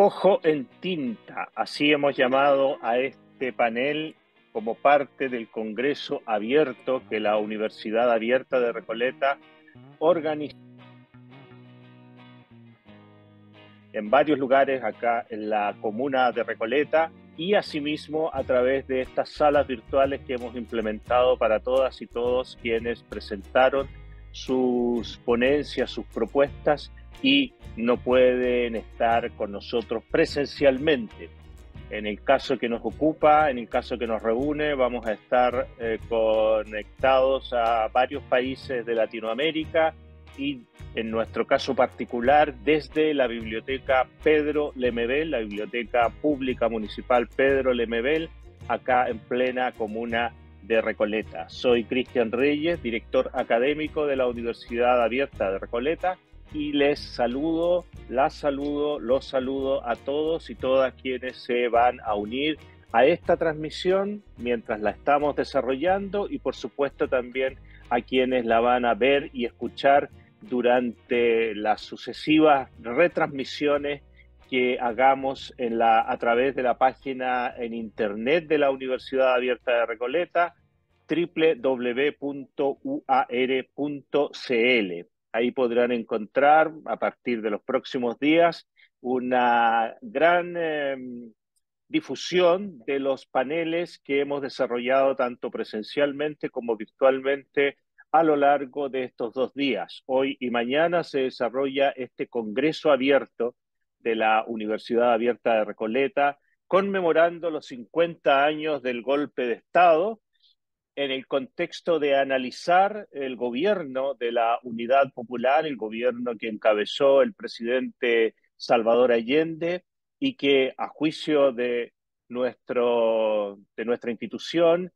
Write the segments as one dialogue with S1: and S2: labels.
S1: Ojo en tinta, así hemos llamado a este panel como parte del Congreso Abierto que la Universidad Abierta de Recoleta organizó en varios lugares acá en la comuna de Recoleta y asimismo a través de estas salas virtuales que hemos implementado para todas y todos quienes presentaron sus ponencias, sus propuestas y no pueden estar con nosotros presencialmente. En el caso que nos ocupa, en el caso que nos reúne, vamos a estar eh, conectados a varios países de Latinoamérica y en nuestro caso particular desde la biblioteca Pedro Lemebel, la biblioteca pública municipal Pedro Lemebel, acá en plena comuna de Recoleta. Soy Cristian Reyes, director académico de la Universidad Abierta de Recoleta y les saludo, las saludo, los saludo a todos y todas quienes se van a unir a esta transmisión mientras la estamos desarrollando y por supuesto también a quienes la van a ver y escuchar durante las sucesivas retransmisiones que hagamos en la, a través de la página en internet de la Universidad Abierta de Recoleta, www.uar.cl. Ahí podrán encontrar a partir de los próximos días una gran em, difusión de los paneles que hemos desarrollado tanto presencialmente como virtualmente a lo largo de estos dos días. Hoy y mañana se desarrolla este Congreso Abierto de la Universidad Abierta de Recoleta, conmemorando los 50 años del golpe de Estado en el contexto de analizar el gobierno de la Unidad Popular, el gobierno que encabezó el presidente Salvador Allende y que a juicio de, nuestro, de nuestra institución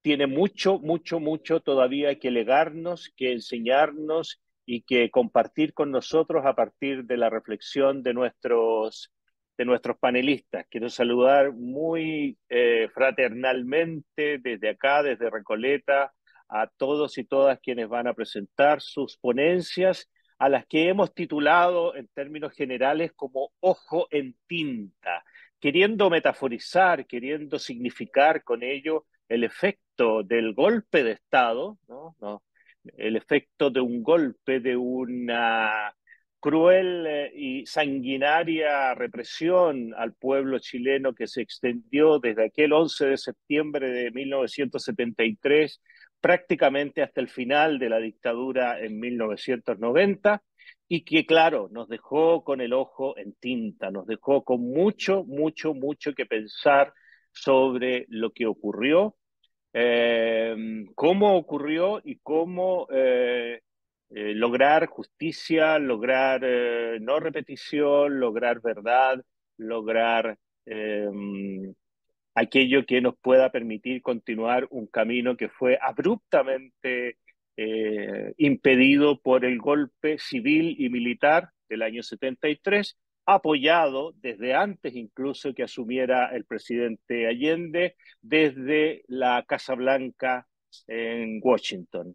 S1: tiene mucho, mucho, mucho todavía que legarnos, que enseñarnos y que compartir con nosotros a partir de la reflexión de nuestros de nuestros panelistas. Quiero saludar muy eh, fraternalmente desde acá, desde Recoleta, a todos y todas quienes van a presentar sus ponencias, a las que hemos titulado en términos generales como ojo en tinta, queriendo metaforizar, queriendo significar con ello el efecto del golpe de Estado, ¿no? No, el efecto de un golpe, de una cruel eh, y sanguinaria represión al pueblo chileno que se extendió desde aquel 11 de septiembre de 1973 prácticamente hasta el final de la dictadura en 1990 y que, claro, nos dejó con el ojo en tinta, nos dejó con mucho, mucho, mucho que pensar sobre lo que ocurrió, eh, cómo ocurrió y cómo eh, eh, lograr justicia, lograr eh, no repetición, lograr verdad, lograr em, aquello que nos pueda permitir continuar un camino que fue abruptamente eh, impedido por el golpe civil y militar del año 73, apoyado desde antes incluso que asumiera el presidente Allende, desde la Casa Blanca en Washington.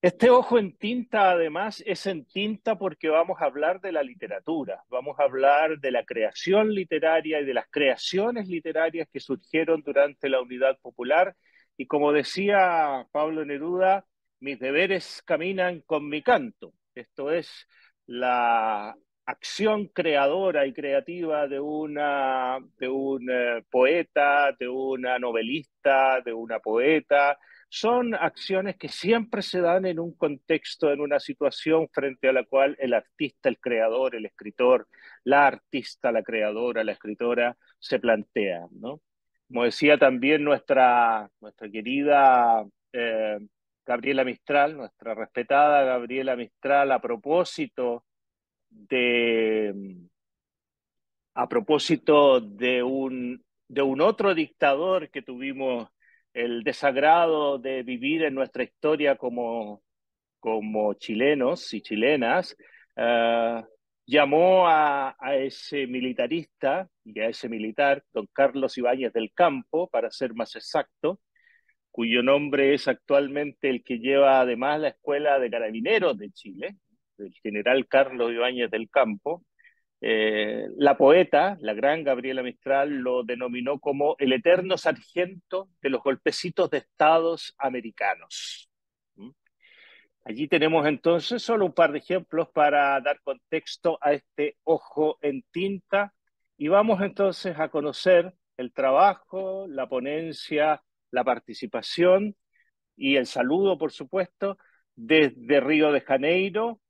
S1: Este ojo en tinta, además, es en tinta porque vamos a hablar de la literatura, vamos a hablar de la creación literaria y de las creaciones literarias que surgieron durante la Unidad Popular. Y como decía Pablo Neruda, mis deberes caminan con mi canto. Esto es la acción creadora y creativa de, una, de un eh, poeta, de una novelista, de una poeta, son acciones que siempre se dan en un contexto, en una situación frente a la cual el artista, el creador, el escritor, la artista, la creadora, la escritora se plantea, ¿no? Como decía también nuestra, nuestra querida eh, Gabriela Mistral, nuestra respetada Gabriela Mistral, a propósito de a propósito de un, de un otro dictador que tuvimos el desagrado de vivir en nuestra historia como, como chilenos y chilenas, uh, llamó a, a, ese militarista y a ese militar, don Carlos Ibáñez del Campo, para ser más exacto, cuyo nombre es actualmente el que lleva además la Escuela de Carabineros de Chile, el general Carlos Ibáñez del Campo, Eh, la poeta, la gran Gabriela Mistral, lo denominó como el eterno sargento de los golpecitos de estados americanos. ¿Mm? Allí tenemos entonces solo un par de ejemplos para dar contexto a este ojo en tinta y vamos entonces a conocer el trabajo, la ponencia, la participación y el saludo, por supuesto, desde Río de Janeiro,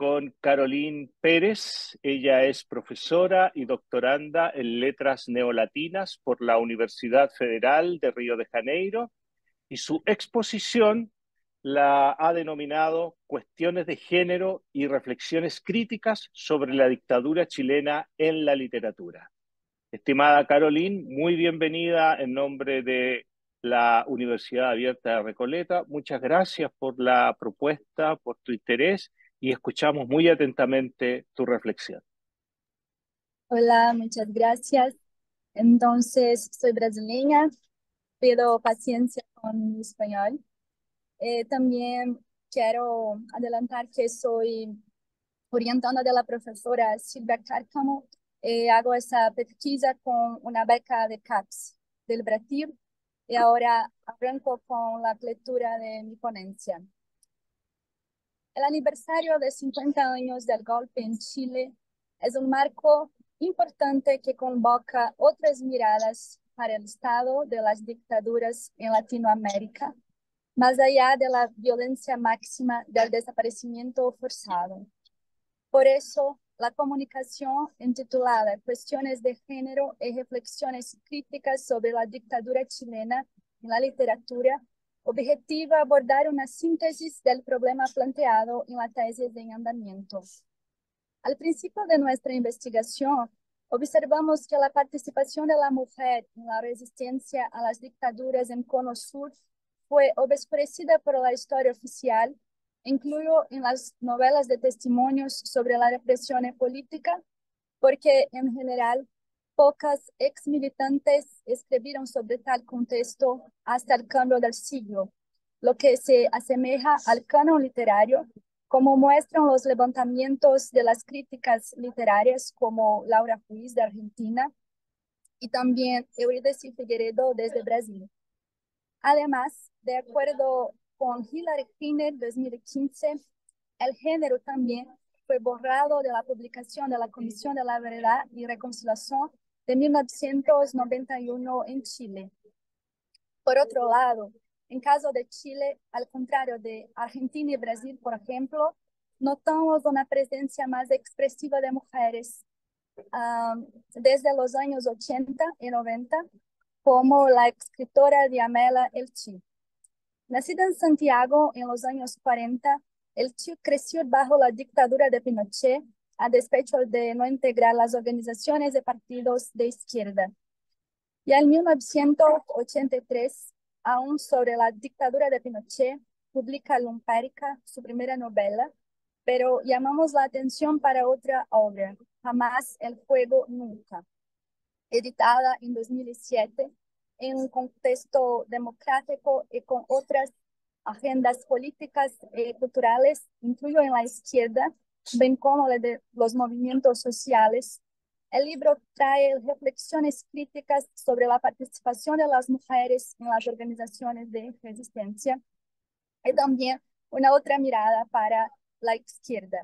S1: con Caroline Pérez. Ella es profesora y doctoranda en letras neolatinas por la Universidad Federal de Río de Janeiro y su exposición la ha denominado Cuestiones de género y reflexiones críticas sobre la dictadura chilena en la literatura. Estimada Caroline, muy bienvenida en nombre de la Universidad Abierta de Recoleta. Muchas gracias por la propuesta, por tu interés y escuchamos muy atentamente tu reflexión.
S2: Hola, muchas gracias. Entonces, soy brasileña, pido paciencia con mi español. Eh, también quiero adelantar que soy orientando de la profesora Silvia Cárcamo. Eh, hago esa pesquisa con una beca de CAPS del Brasil y ahora arranco con la lectura de mi ponencia. El aniversario de 50 años del golpe en Chile es un marco importante que convoca otras miradas para el estado de las dictaduras en Latinoamérica, más allá de la violencia máxima del desaparecimiento forzado. Por eso, la comunicación intitulada Cuestiones de Género y Reflexiones Críticas sobre la Dictadura Chilena en la Literatura objetiva abordar una síntesis del problema planteado en la tesis de andamiento. Al principio de nuestra investigación, observamos que la participación de la mujer en la resistencia a las dictaduras en Cono Sur fue obscurecida por la historia oficial, incluido en las novelas de testimonios sobre la represión política, porque en general pocas ex militantes escribieron sobre tal contexto hasta el cambio del siglo, lo que se asemeja al canon literario, como muestran los levantamientos de las críticas literarias como Laura Ruiz de Argentina y también Eurídice Figueredo desde Brasil. Además, de acuerdo con Hilary Finner 2015, el género también fue borrado de la publicación de la Comisión de la Verdad y Reconciliación de 1991 en Chile. Por otro lado, en caso de Chile, al contrario de Argentina y Brasil, por ejemplo, notamos una presencia más expresiva de mujeres desde los años 80 y 90, como la escritora Diamela Elchi. Nacida en Santiago en los años 40, Elchi creció bajo la dictadura de Pinochet a despecho de no integrar las organizaciones de partidos de izquierda. Y en 1983, aún sobre la dictadura de Pinochet, publica Lumpérica, su primera novela, pero llamamos la atención para otra obra, Jamás el fuego nunca, editada en 2007 en un contexto democrático y con otras agendas políticas y culturales, incluido en la izquierda, ven como de los movimientos sociales. El libro trae reflexiones críticas sobre la participación de las mujeres en las organizaciones de resistencia y también una otra mirada para la izquierda.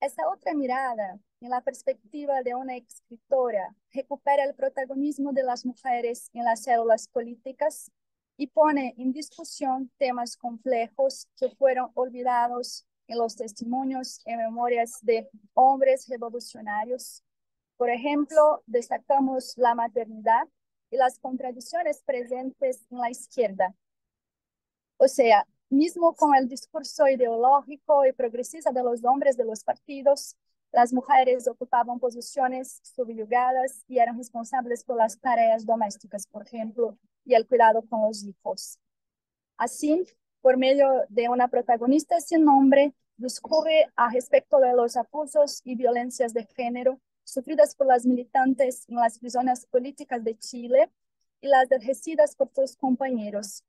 S2: Esa otra mirada, en la perspectiva de una escritora, recupera el protagonismo de las mujeres en las células políticas y pone en discusión temas complejos que fueron olvidados en los testimonios y memorias de hombres revolucionarios. Por ejemplo, destacamos la maternidad y las contradicciones presentes en la izquierda. O sea, mismo con el discurso ideológico y progresista de los hombres de los partidos, las mujeres ocupaban posiciones subyugadas y eran responsables por las tareas domésticas, por ejemplo, y el cuidado con los hijos. Así, por medio de una protagonista sin nombre, discurre a respecto de los abusos y violencias de género sufridas por las militantes en las prisiones políticas de Chile y las ejercidas por sus compañeros.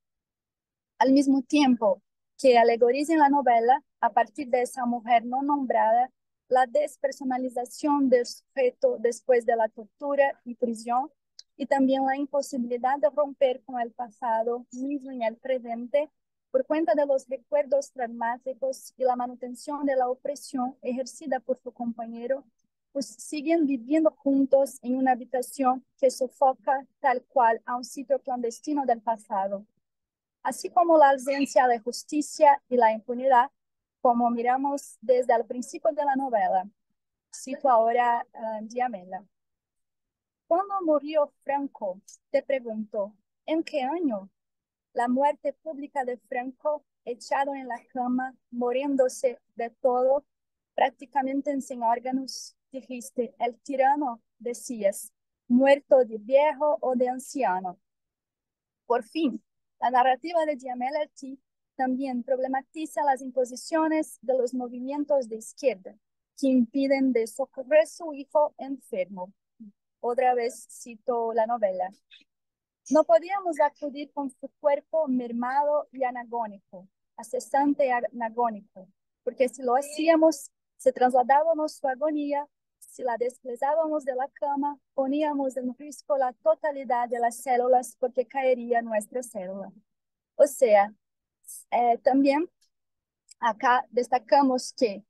S2: Al mismo tiempo que alegoriza en la novela, a partir de esa mujer no nombrada, la despersonalización del sujeto después de la tortura y prisión, y también la imposibilidad de romper con el pasado mismo en el presente por cuenta de los recuerdos traumáticos y la manutención de la opresión ejercida por su compañero, pues siguen viviendo juntos en una habitación que sofoca tal cual a un sitio clandestino del pasado. Así como la ausencia de justicia y la impunidad, como miramos desde el principio de la novela. Cito ahora uh, Diamela. Cuando murió Franco, te pregunto, ¿en qué año? La muerte pública de Franco, echado en la cama, muriéndose de todo, prácticamente sin órganos, dijiste, el tirano, decías, muerto de viejo o de anciano. Por fin, la narrativa de Diamela también problematiza las imposiciones de los movimientos de izquierda que impiden de socorrer a su hijo enfermo. Otra vez cito la novela. No podíamos acudir con su cuerpo mermado y anagónico, acesante y anagónico, porque si lo hacíamos, se trasladábamos su agonía, si la desplazábamos de la cama, poníamos en riesgo la totalidad de las células porque caería nuestra célula. O sea, eh, también acá destacamos que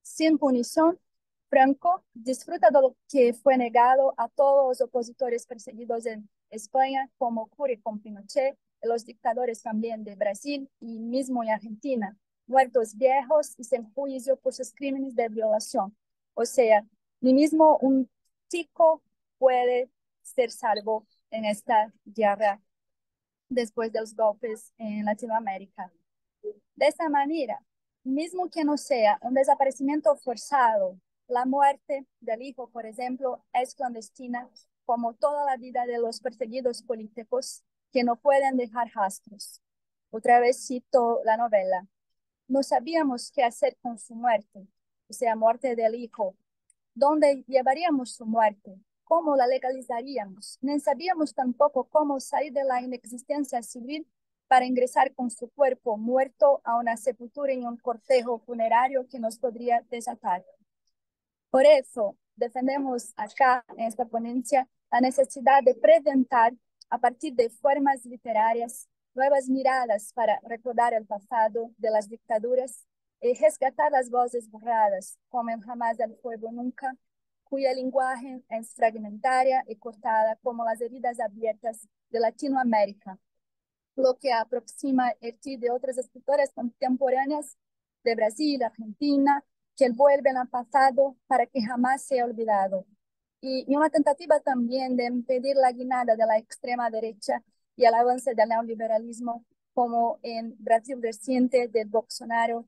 S2: sin punición, Franco disfruta de lo que fue negado a todos los opositores perseguidos en España, como ocurre con Pinochet, los dictadores también de Brasil y mismo en Argentina, muertos viejos y sin juicio por sus crímenes de violación. O sea, ni mismo un chico puede ser salvo en esta guerra después de los golpes en Latinoamérica. De esta manera, mismo que no sea un desaparecimiento forzado, la muerte del hijo, por ejemplo, es clandestina, como toda la vida de los perseguidos políticos que no pueden dejar rastros. Otra vez cito la novela. No sabíamos qué hacer con su muerte, o sea, muerte del hijo. ¿Dónde llevaríamos su muerte? ¿Cómo la legalizaríamos? No sabíamos tampoco cómo salir de la inexistencia civil para ingresar con su cuerpo muerto a una sepultura en un cortejo funerario que nos podría desatar. Por eso, defendemos acá en esta ponencia la necesidad de presentar a partir de formas literarias nuevas miradas para recordar el pasado de las dictaduras y rescatar las voces borradas, como en Jamás del Fuego Nunca, cuya lenguaje es fragmentaria y cortada como las heridas abiertas de Latinoamérica, lo que aproxima el ti de otras escritoras contemporáneas de Brasil, Argentina, que vuelven al pasado para que jamás sea olvidado. Y, y una tentativa también de impedir la guinada de la extrema derecha y el avance del neoliberalismo, como en Brasil reciente del Bolsonaro,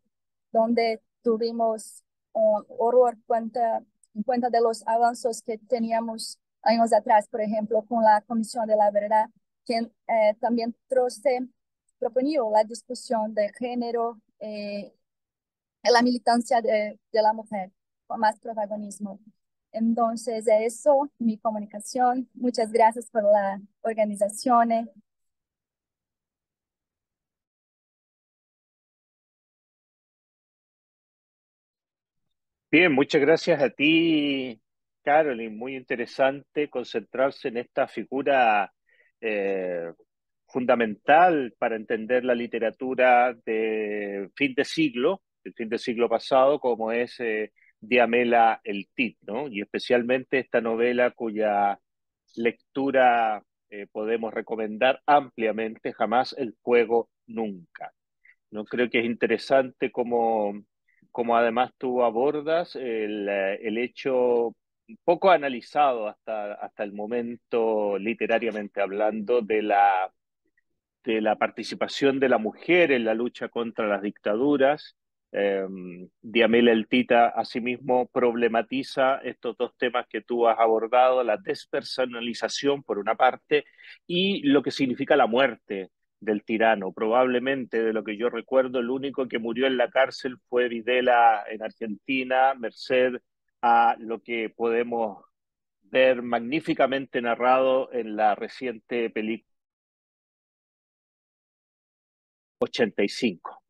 S2: donde tuvimos un horror cuenta en cuenta de los avances que teníamos años atrás, por ejemplo, con la Comisión de la Verdad, quien eh, también troce, proponía la discusión de género eh, la militancia de, de, la mujer con más protagonismo. Entonces, eso, mi comunicación. Muchas gracias por la organización.
S1: Bien, muchas gracias a ti, Carolyn. Muy interesante concentrarse en esta figura eh, fundamental para entender la literatura de fin de siglo, del fin de siglo pasado, como es eh, Diamela El Tit, ¿no? Y especialmente esta novela cuya lectura eh, podemos recomendar ampliamente, Jamás el fuego nunca. ¿no? Creo que es interesante como como además tú abordas el, el hecho poco analizado hasta, hasta el momento, literariamente hablando, de la, de la participación de la mujer en la lucha contra las dictaduras. Eh, Diamela El Tita asimismo problematiza estos dos temas que tú has abordado, la despersonalización por una parte y lo que significa la muerte del tirano. Probablemente, de lo que yo recuerdo, el único que murió en la cárcel fue Videla en Argentina, merced a lo que podemos ver magníficamente narrado en la reciente película 85.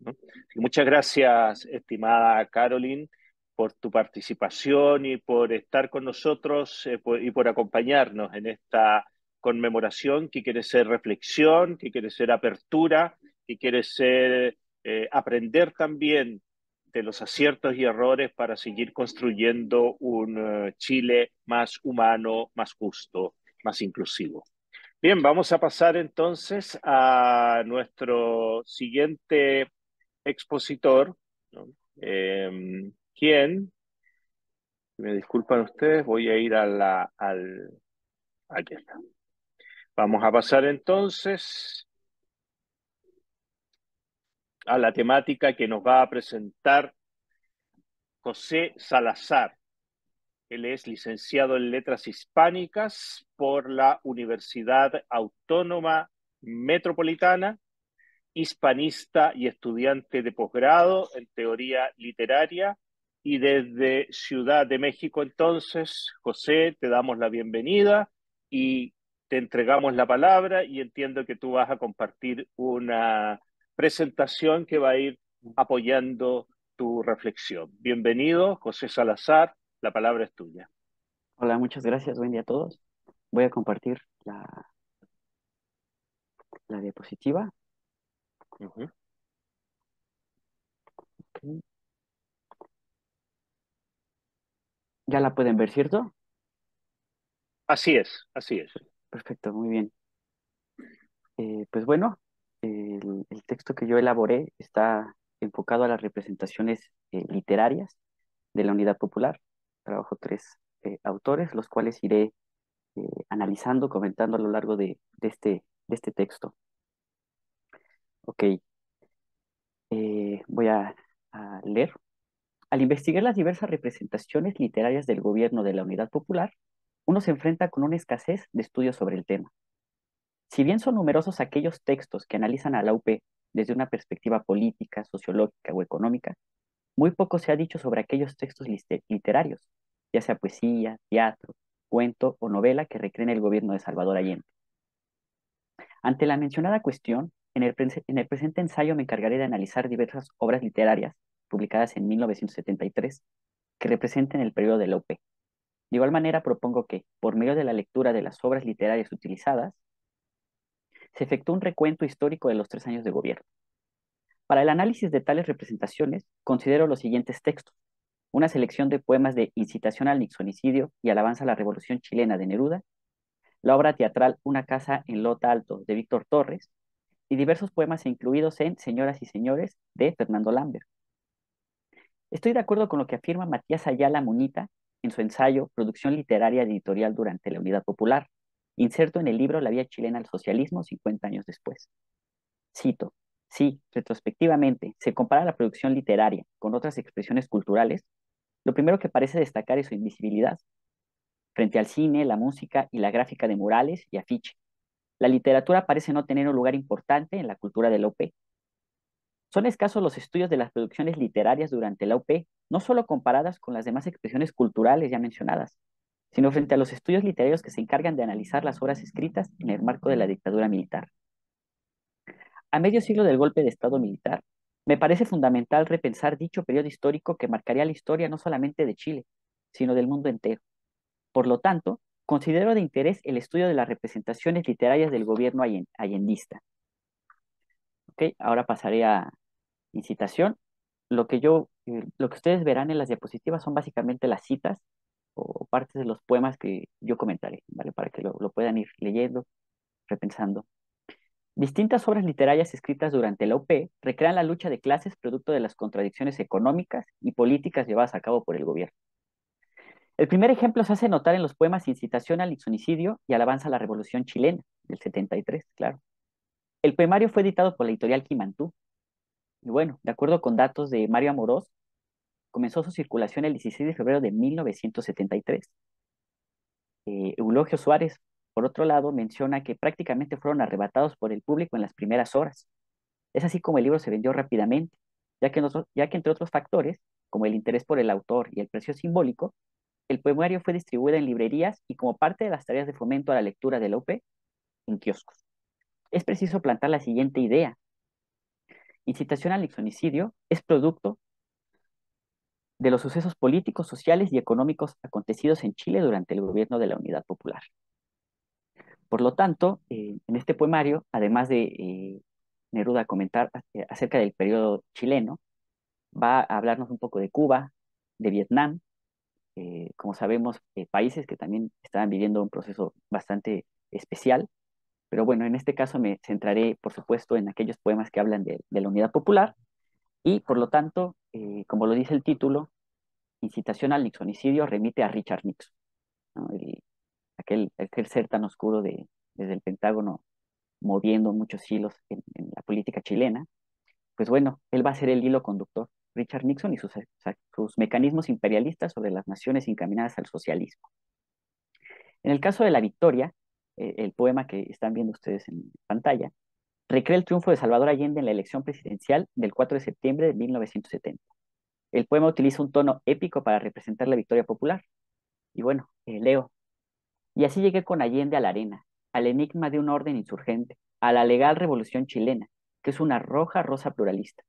S1: Muchas gracias, estimada Caroline, por tu participación y por estar con nosotros eh, y por acompañarnos en esta conmemoración que quiere ser reflexión, que quiere ser apertura, que quiere ser eh, aprender también de los aciertos y errores para seguir construyendo un eh, Chile más humano, más justo, más inclusivo. Bien, vamos a pasar entonces a nuestro siguiente expositor, em, quien, me disculpan ustedes, voy a ir a la, al, aquí está. Vamos a pasar entonces a la temática que nos va a presentar José Salazar. Él es licenciado en Letras Hispánicas por la Universidad Autónoma Metropolitana, hispanista y estudiante de posgrado en teoría literaria. Y desde Ciudad de México, entonces, José, te damos la bienvenida y te entregamos la palabra y entiendo que tú vas a compartir una presentación que va a ir apoyando tu reflexión. Bienvenido, José Salazar, la palabra es tuya.
S3: Hola, muchas gracias, buen día a todos. Voy a compartir la, la diapositiva. Ya la pueden ver, ¿cierto?
S1: Así es, así es.
S3: Perfecto, muy bien. Eh, pues bueno, el, texto que yo elaboré está enfocado a las representaciones eh, literarias de la Unidad Popular. Trabajo tres eh, autores, los cuales iré analizando, comentando a lo largo de, este, este texto. Ok, voy a, a leer. Al investigar las diversas representaciones literarias del gobierno de la Unidad Popular, uno se enfrenta con una escasez de estudios sobre el tema. Si bien son numerosos aquellos textos que analizan a la UP desde una perspectiva política, sociológica o económica, muy poco se ha dicho sobre aquellos textos literarios, ya sea poesía, teatro, cuento o novela que recreen el gobierno de Salvador Allende. Ante la mencionada cuestión, en el, en el presente ensayo me encargaré de analizar diversas obras literarias publicadas en 1973 que representen el periodo de la UP, de igual manera, propongo que, por medio de la lectura de las obras literarias utilizadas, se efectúe un recuento histórico de los tres años de gobierno. Para el análisis de tales representaciones, considero los siguientes textos. Una selección de poemas de incitación al nixonicidio y alabanza a la Revolución Chilena de Neruda, la obra teatral Una casa en Lota Alto de Víctor Torres, y diversos poemas incluidos en Señoras y Señores de Fernando Lambert. Estoy de acuerdo con lo que afirma Matías Ayala Muñita en su ensayo Producción literaria editorial durante la Unidad Popular, inserto en el libro La vía chilena al socialismo 50 años después. Cito, si, retrospectivamente, se compara la producción literaria con otras expresiones culturales, lo primero que parece destacar es su invisibilidad. Frente al cine, la música y la gráfica de murales y afiche, la literatura parece no tener un lugar importante en la cultura de la OP, son escasos los estudios de las producciones literarias durante la UP, no solo comparadas con las demás expresiones culturales ya mencionadas, sino frente a los estudios literarios que se encargan de analizar las obras escritas en el marco de la dictadura militar. A medio siglo del golpe de Estado militar, me parece fundamental repensar dicho periodo histórico que marcaría la historia no solamente de Chile, sino del mundo entero. Por lo tanto, considero de interés el estudio de las representaciones literarias del gobierno allendista. Ok, ahora pasaré a, incitación. Lo que yo, eh, lo que ustedes verán en las diapositivas son básicamente las citas o partes de los poemas que yo comentaré, ¿vale? Para que lo, puedan ir leyendo, repensando. Distintas obras literarias escritas durante la UP recrean la lucha de clases producto de las contradicciones económicas y políticas llevadas a cabo por el gobierno. El primer ejemplo se hace notar en los poemas Incitación al Nixonicidio y Alabanza a la Revolución Chilena, del 73, claro. El poemario fue editado por la editorial Quimantú y bueno, de acuerdo con datos de Mario Amorós, comenzó su circulación el 16 de febrero de 1973. Eh, Eulogio Suárez, por otro lado, menciona que prácticamente fueron arrebatados por el público en las primeras horas. Es así como el libro se vendió rápidamente, ya que, entre otros factores, como el interés por el autor y el precio simbólico, el poemario fue distribuido en librerías y como parte de las tareas de fomento a la lectura de UP, en kioscos. Es preciso plantar la siguiente idea incitación al nixonicidio es producto de los sucesos políticos, sociales y económicos acontecidos en Chile durante el gobierno de la Unidad Popular. Por lo tanto, eh, en este poemario, además de eh, Neruda comentar acerca del periodo chileno, va a hablarnos un poco de Cuba, de Vietnam, eh, como sabemos, países que también estaban viviendo un proceso bastante especial, pero bueno, en este caso me centraré, por supuesto, en aquellos poemas que hablan de, la unidad popular y, por lo tanto, como lo dice el título, incitación al nixonicidio remite a Richard Nixon, aquel, ser tan oscuro de, desde el Pentágono moviendo muchos hilos en, la política chilena, pues bueno, él va a ser el hilo conductor, Richard Nixon y sus, sus mecanismos imperialistas sobre las naciones encaminadas al socialismo. En el caso de la victoria, eh, el poema que están viendo ustedes en pantalla, recrea el triunfo de Salvador Allende en la elección presidencial del 4 de septiembre de 1970. El poema utiliza un tono épico para representar la victoria popular. Y bueno, eh, leo. Y así llegué con Allende a la arena, al enigma de un orden insurgente, a la legal revolución chilena, que es una roja rosa pluralista.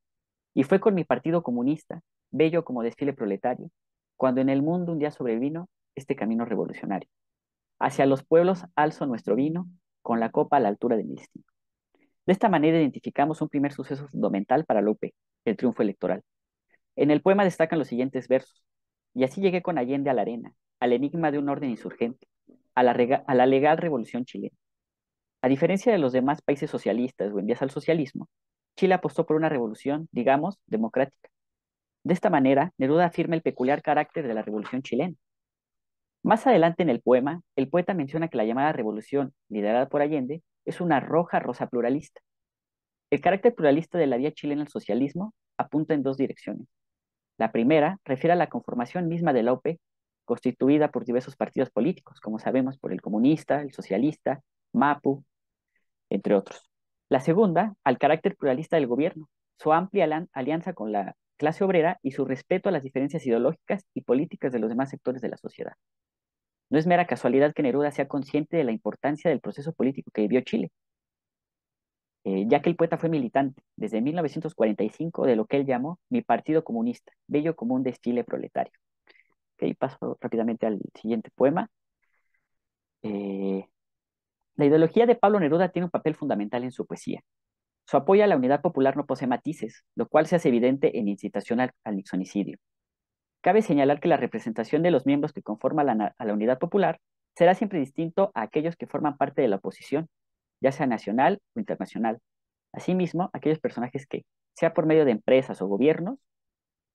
S3: Y fue con mi partido comunista, bello como desfile proletario, cuando en el mundo un día sobrevino este camino revolucionario. Hacia los pueblos alzo nuestro vino, con la copa a la altura de mi destino. De esta manera identificamos un primer suceso fundamental para Lope, el triunfo electoral. En el poema destacan los siguientes versos. Y así llegué con Allende a la arena, al enigma de un orden insurgente, a la, legal revolución chilena. A diferencia de los demás países socialistas o en vías al socialismo, Chile apostó por una revolución, digamos, democrática. De esta manera, Neruda afirma el peculiar carácter de la revolución chilena. Más adelante en el poema, el poeta menciona que la llamada revolución, liderada por Allende, es una roja rosa pluralista. El carácter pluralista de la vía chilena al socialismo apunta en dos direcciones. La primera refiere a la conformación misma de la OP, constituida por diversos partidos políticos, como sabemos por el comunista, el socialista, MAPU, entre otros. La segunda, al carácter pluralista del gobierno, su amplia alianza con la clase obrera y su respeto a las diferencias ideológicas y políticas de los demás sectores de la sociedad. No es mera casualidad que Neruda sea consciente de la importancia del proceso político que vivió Chile, eh, ya que el poeta fue militante desde 1945 de lo que él llamó mi partido comunista, bello como un desfile proletario. Ok, paso rápidamente al siguiente poema. Eh, la ideología de Pablo Neruda tiene un papel fundamental en su poesía. Su apoyo a la unidad popular no posee matices, lo cual se hace evidente en incitación al, nixonicidio. Cabe señalar que la representación de los miembros que conforman a la unidad popular será siempre distinto a aquellos que forman parte de la oposición, ya sea nacional o internacional. Asimismo, aquellos personajes que, sea por medio de empresas o gobiernos,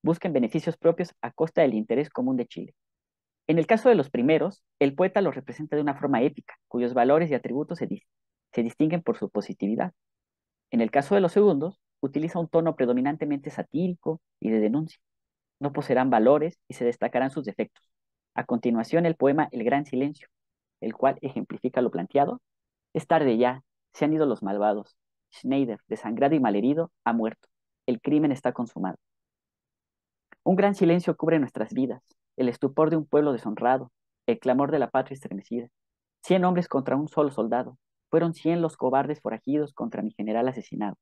S3: busquen beneficios propios a costa del interés común de Chile. En el caso de los primeros, el poeta los representa de una forma épica, cuyos valores y atributos se, se distinguen por su positividad. En el caso de los segundos, utiliza un tono predominantemente satírico y de denuncia. No poseerán valores y se destacarán sus defectos. A continuación, el poema El Gran Silencio, el cual ejemplifica lo planteado es tarde ya, se han ido los malvados. Schneider, desangrado y malherido, ha muerto. El crimen está consumado. Un gran silencio cubre nuestras vidas, el estupor de un pueblo deshonrado, el clamor de la patria estremecida. Cien hombres contra un solo soldado. Fueron cien los cobardes forajidos contra mi general asesinado.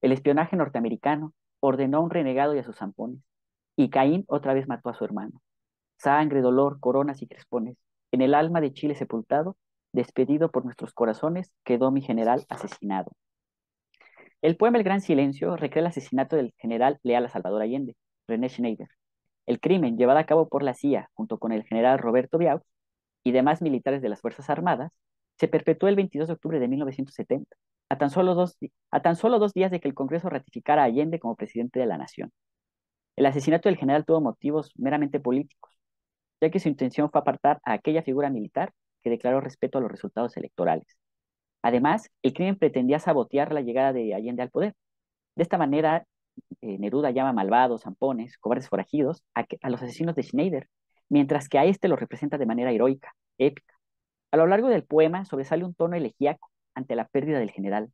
S3: El espionaje norteamericano ordenó a un renegado y a sus zampones. Y Caín otra vez mató a su hermano. Sangre, dolor, coronas y crespones. En el alma de Chile sepultado, Despedido por nuestros corazones, quedó mi general asesinado. El poema El Gran Silencio recrea el asesinato del general leal a Salvador Allende, René Schneider. El crimen llevado a cabo por la CIA junto con el general Roberto Biaux y demás militares de las Fuerzas Armadas se perpetuó el 22 de octubre de 1970, a tan, solo dos, a tan solo dos días de que el Congreso ratificara a Allende como presidente de la nación. El asesinato del general tuvo motivos meramente políticos, ya que su intención fue apartar a aquella figura militar que declaró respeto a los resultados electorales. Además, el crimen pretendía sabotear la llegada de Allende al poder. De esta manera, eh, Neruda llama malvados, zampones, cobardes forajidos a, los asesinos de Schneider, mientras que a este lo representa de manera heroica, épica. A lo largo del poema sobresale un tono elegíaco ante la pérdida del general.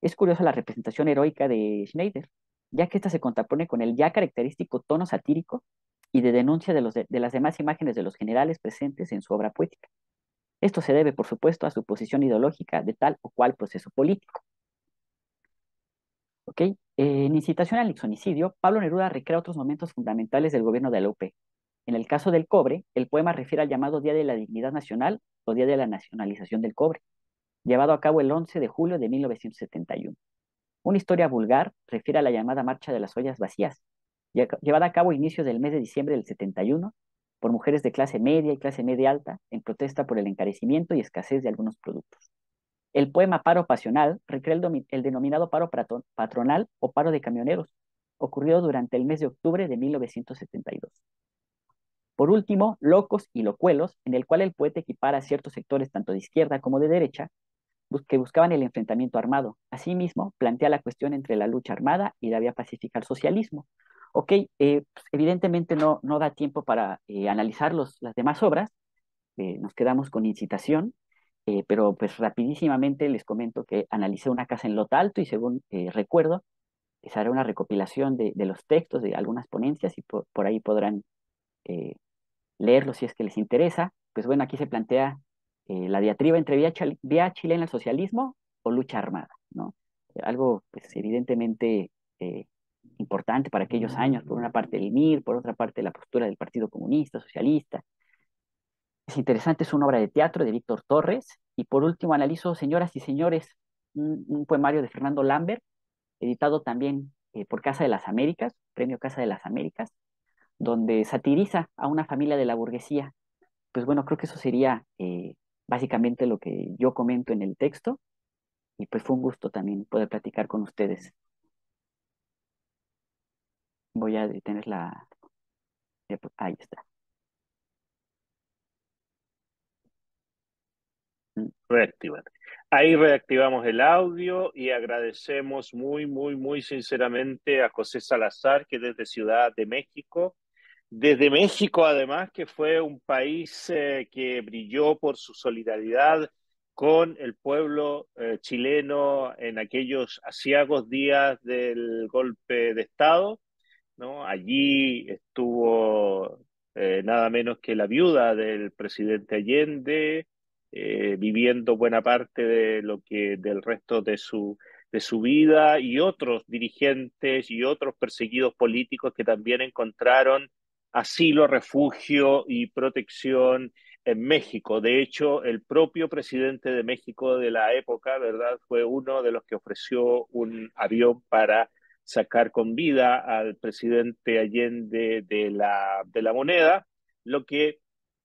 S3: Es curiosa la representación heroica de Schneider, ya que ésta se contrapone con el ya característico tono satírico y de denuncia de, los de, las demás imágenes de los generales presentes en su obra poética. Esto se debe, por supuesto, a su posición ideológica de tal o cual proceso político. ¿Ok? En incitación al exonicidio, Pablo Neruda recrea otros momentos fundamentales del gobierno de la UP. En el caso del cobre, el poema refiere al llamado Día de la Dignidad Nacional o Día de la Nacionalización del Cobre, llevado a cabo el 11 de julio de 1971. Una historia vulgar refiere a la llamada Marcha de las Ollas Vacías, llevada a cabo a inicios del mes de diciembre del 71 por mujeres de clase media y clase media alta en protesta por el encarecimiento y escasez de algunos productos. El poema Paro Pasional recrea el, denominado paro patronal o paro de camioneros, ocurrido durante el mes de octubre de 1972. Por último, Locos y Locuelos, en el cual el poeta equipara ciertos sectores tanto de izquierda como de derecha que buscaban el enfrentamiento armado. Asimismo, plantea la cuestión entre la lucha armada y la vía pacífica al socialismo, Ok, eh, pues, evidentemente no, no da tiempo para eh, analizar los, las demás obras, eh, nos quedamos con incitación, pero pues rapidísimamente les comento que analicé una casa en Lota Alto y según recuerdo, se hará una recopilación de, los textos de algunas ponencias y por, ahí podrán leerlos si es que les interesa. Pues bueno, aquí se plantea la diatriba entre vía, vía, chilena al socialismo o lucha armada, ¿no? Algo pues evidentemente importante para aquellos años, por una parte el MIR, por otra parte la postura del Partido Comunista, Socialista. Es interesante, es una obra de teatro de Víctor Torres, y por último analizo, señoras y señores, un, poemario de Fernando Lambert, editado también eh, por Casa de las Américas, Premio Casa de las Américas, donde satiriza a una familia de la burguesía. Pues bueno, creo que eso sería eh, básicamente lo que yo comento en el texto, y pues fue un gusto también poder platicar con ustedes. Voy a detener la... Ahí está.
S1: Reactivar. Ahí reactivamos el audio y agradecemos muy, muy, muy sinceramente a José Salazar, que desde Ciudad de México, desde México además, que fue un país eh, que brilló por su solidaridad con el pueblo eh, chileno en aquellos asiagos días del golpe de Estado Allí estuvo eh, nada menos que la viuda del presidente Allende, eh, viviendo buena parte de lo que del resto de su de su vida y otros dirigentes y otros perseguidos políticos que también encontraron asilo, refugio y protección en México. De hecho, el propio presidente de México de la época, ¿verdad?, fue uno de los que ofreció un avión para sacar con vida al presidente Allende de la, de la moneda, lo que,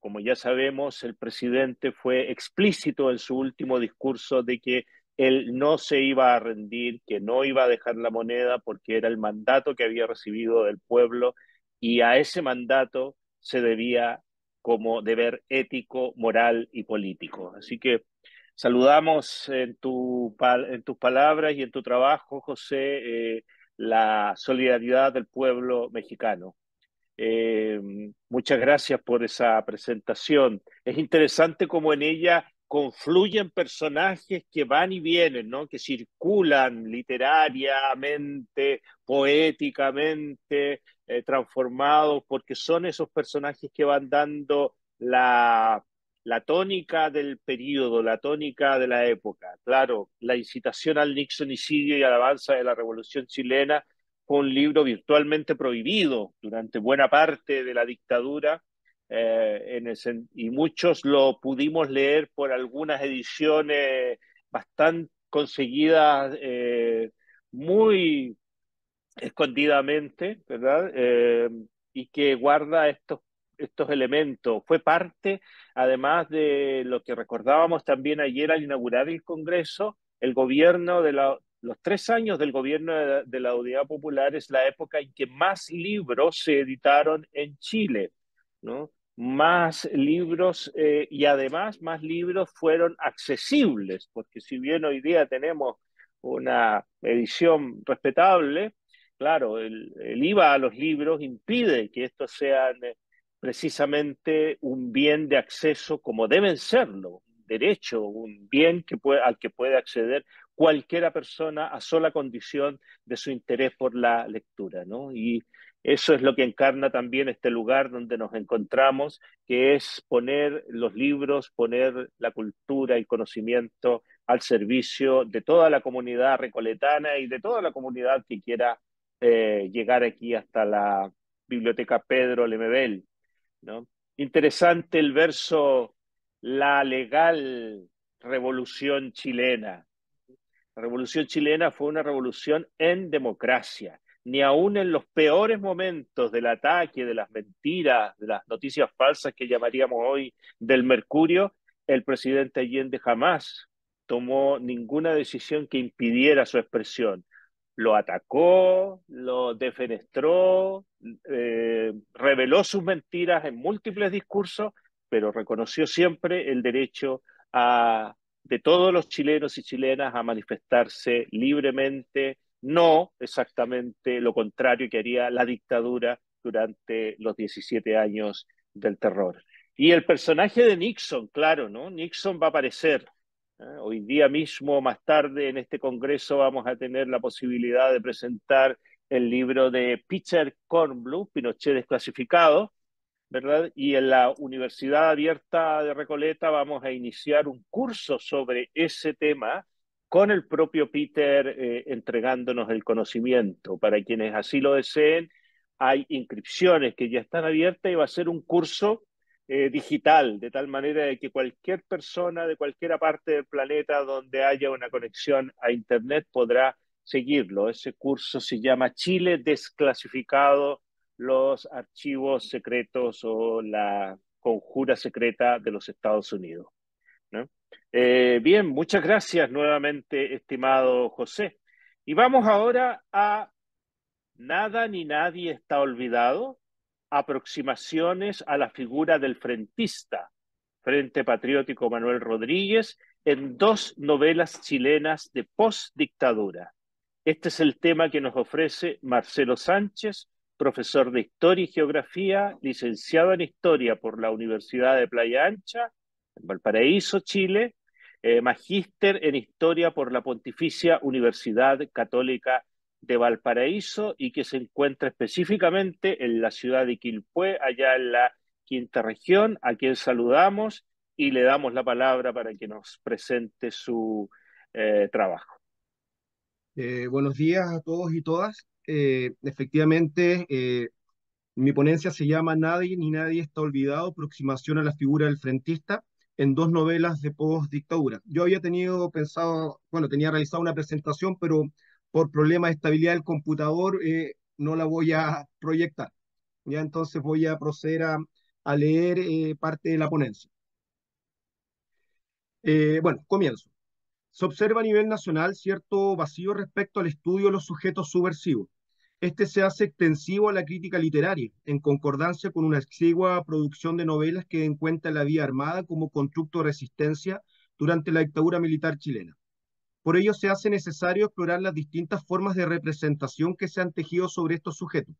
S1: como ya sabemos, el presidente fue explícito en su último discurso de que él no se iba a rendir, que no iba a dejar la moneda porque era el mandato que había recibido del pueblo y a ese mandato se debía como deber ético, moral y político. Así que saludamos en, tu, en tus palabras y en tu trabajo, José, eh, la solidaridad del pueblo mexicano. Eh, muchas gracias por esa presentación. Es interesante cómo en ella confluyen personajes que van y vienen, ¿no? que circulan literariamente, poéticamente, eh, transformados, porque son esos personajes que van dando la, tónica del periodo, la tónica de la época. Claro, la incitación al nixonicidio y alabanza de la Revolución chilena fue un libro virtualmente prohibido durante buena parte de la dictadura eh, y muchos lo pudimos leer por algunas ediciones bastante conseguidas eh, muy escondidamente, ¿verdad? Eh, y que guarda estos estos elementos. Fue parte, además de lo que recordábamos también ayer al inaugurar el Congreso, el gobierno de la, los tres años del gobierno de, la Unidad Popular es la época en que más libros se editaron en Chile, ¿no? Más libros eh, y además más libros fueron accesibles, porque si bien hoy día tenemos una edición respetable, claro, el, IVA a los libros impide que estos sean eh, precisamente un bien de acceso como deben serlo, un derecho, un bien que al que puede acceder cualquiera persona a sola condición de su interés por la lectura, ¿no? Y eso es lo que encarna también este lugar donde nos encontramos, que es poner los libros, poner la cultura y conocimiento al servicio de toda la comunidad recoletana y de toda la comunidad que quiera eh, llegar aquí hasta la Biblioteca Pedro Lemebel. ¿no? Interesante el verso, la legal revolución chilena. La revolución chilena fue una revolución en democracia. Ni aún en los peores momentos del ataque, de las mentiras, de las noticias falsas que llamaríamos hoy del Mercurio, el presidente Allende jamás tomó ninguna decisión que impidiera su expresión. Lo atacó, lo defenestró, eh, reveló sus mentiras en múltiples discursos, pero reconoció siempre el derecho a, de todos los chilenos y chilenas a manifestarse libremente, no exactamente lo contrario que haría la dictadura durante los 17 años del terror. Y el personaje de Nixon, claro, ¿no? Nixon va a aparecer. ¿eh? Hoy día mismo, más tarde, en este congreso vamos a tener la posibilidad de presentar el libro de Peter Kornblum, Pinochet desclasificado, Y en la Universidad Abierta de Recoleta vamos a iniciar un curso sobre ese tema con el propio Peter eh, entregándonos el conocimiento. Para quienes así lo deseen, hay inscripciones que ya están abiertas y va a ser un curso eh, digital, de tal manera de que cualquier persona de cualquier parte del planeta donde haya una conexión a Internet podrá seguirlo. Ese curso se llama Chile desclasificado, los archivos secretos o la conjura secreta de los Estados Unidos. Eh, bien, muchas gracias nuevamente, estimado José. Y vamos ahora a Nada ni nadie está olvidado, aproximaciones a la figura del frentista, Frente Patriótico Manuel Rodríguez, en dos novelas chilenas de postdictadura. Este es el tema que nos ofrece Marcelo Sánchez, profesor de Historia y Geografía, licenciado en Historia por la Universidad de Playa Ancha, en Valparaíso, Chile, eh, magíster en Historia por la Pontificia Universidad Católica de Valparaíso y que se encuentra específicamente en la ciudad de Quilpué, allá en la quinta región, a quien saludamos y le damos la palabra para que nos presente su eh, trabajo.
S4: Eh, buenos días a todos y todas. Eh, efectivamente, mi ponencia se llama Nadie ni nadie está olvidado, aproximación a la figura del frentista en dos novelas de post-dictadura. Yo había tenido pensado, bueno, tenía realizado una presentación, pero por problemas de estabilidad del computador eh, no la voy a proyectar. Ya entonces voy a proceder a, leer eh, parte de la ponencia. Eh, bueno, comienzo. Se observa a nivel nacional cierto vacío respecto al estudio de los sujetos subversivos. Este se hace extensivo a la crítica literaria, en concordancia con una exigua producción de novelas que encuentra la vía armada como constructo de resistencia durante la dictadura militar chilena. Por ello se hace necesario explorar las distintas formas de representación que se han tejido sobre estos sujetos.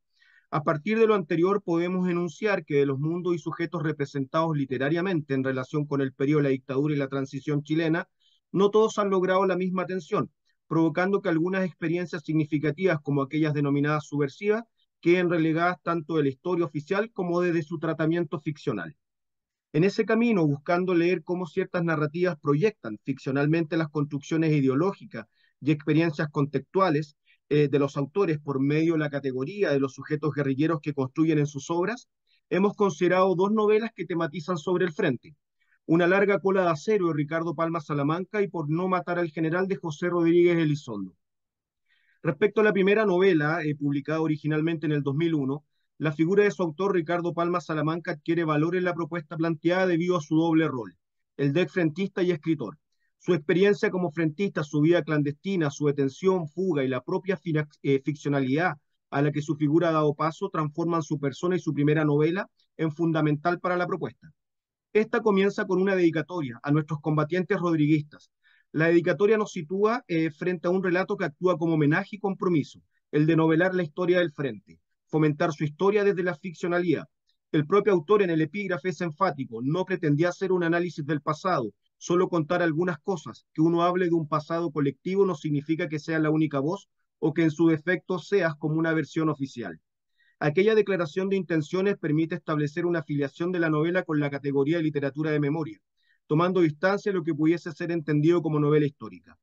S4: A partir de lo anterior podemos enunciar que de los mundos y sujetos representados literariamente en relación con el periodo de la dictadura y la transición chilena, no todos han logrado la misma atención, provocando que algunas experiencias significativas como aquellas denominadas subversivas queden relegadas tanto de la historia oficial como desde su tratamiento ficcional. En ese camino, buscando leer cómo ciertas narrativas proyectan ficcionalmente las construcciones ideológicas y experiencias contextuales eh, de los autores por medio de la categoría de los sujetos guerrilleros que construyen en sus obras, hemos considerado dos novelas que tematizan sobre el frente. Una larga cola de acero de Ricardo Palma Salamanca y Por no matar al general de José Rodríguez Elizondo. Respecto a la primera novela, eh, publicada originalmente en el 2001, la figura de su autor, Ricardo Palma Salamanca, adquiere valor en la propuesta planteada debido a su doble rol, el de frentista y escritor. Su experiencia como frentista, su vida clandestina, su detención, fuga y la propia eh, ficcionalidad a la que su figura ha dado paso transforman su persona y su primera novela en fundamental para la propuesta. Esta comienza con una dedicatoria a nuestros combatientes rodriguistas. La dedicatoria nos sitúa eh, frente a un relato que actúa como homenaje y compromiso, el de novelar la historia del frente fomentar su historia desde la ficcionalidad. El propio autor en el epígrafe es enfático, no pretendía hacer un análisis del pasado, solo contar algunas cosas. Que uno hable de un pasado colectivo no significa que sea la única voz o que en su defecto seas como una versión oficial. Aquella declaración de intenciones permite establecer una afiliación de la novela con la categoría de literatura de memoria. tomando distancia de lo que pudiese ser entendido como novela histórica.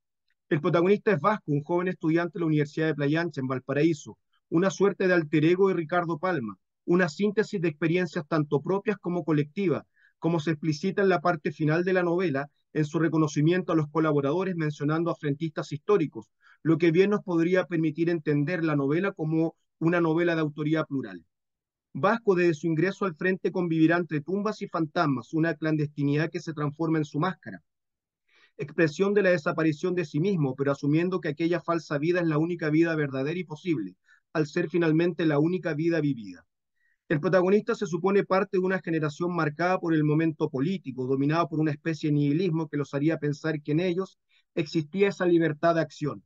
S4: El protagonista es Vasco, un joven estudiante de la Universidad de Playa Ancha, en Valparaíso, una suerte de alter ego de Ricardo Palma, una síntesis de experiencias tanto propias como colectivas, como se explicita en la parte final de la novela, en su reconocimiento a los colaboradores mencionando a frentistas históricos, lo que bien nos podría permitir entender la novela como una novela de autoría plural. Vasco desde su ingreso al frente convivirá entre tumbas y fantasmas, una clandestinidad que se transforma en su máscara. Expresión de la desaparición de sí mismo, pero asumiendo que aquella falsa vida es la única vida verdadera y posible, al ser finalmente la única vida vivida. El protagonista se supone parte de una generación marcada por el momento político, dominado por una especie de nihilismo que los haría pensar que en ellos existía esa libertad de acción,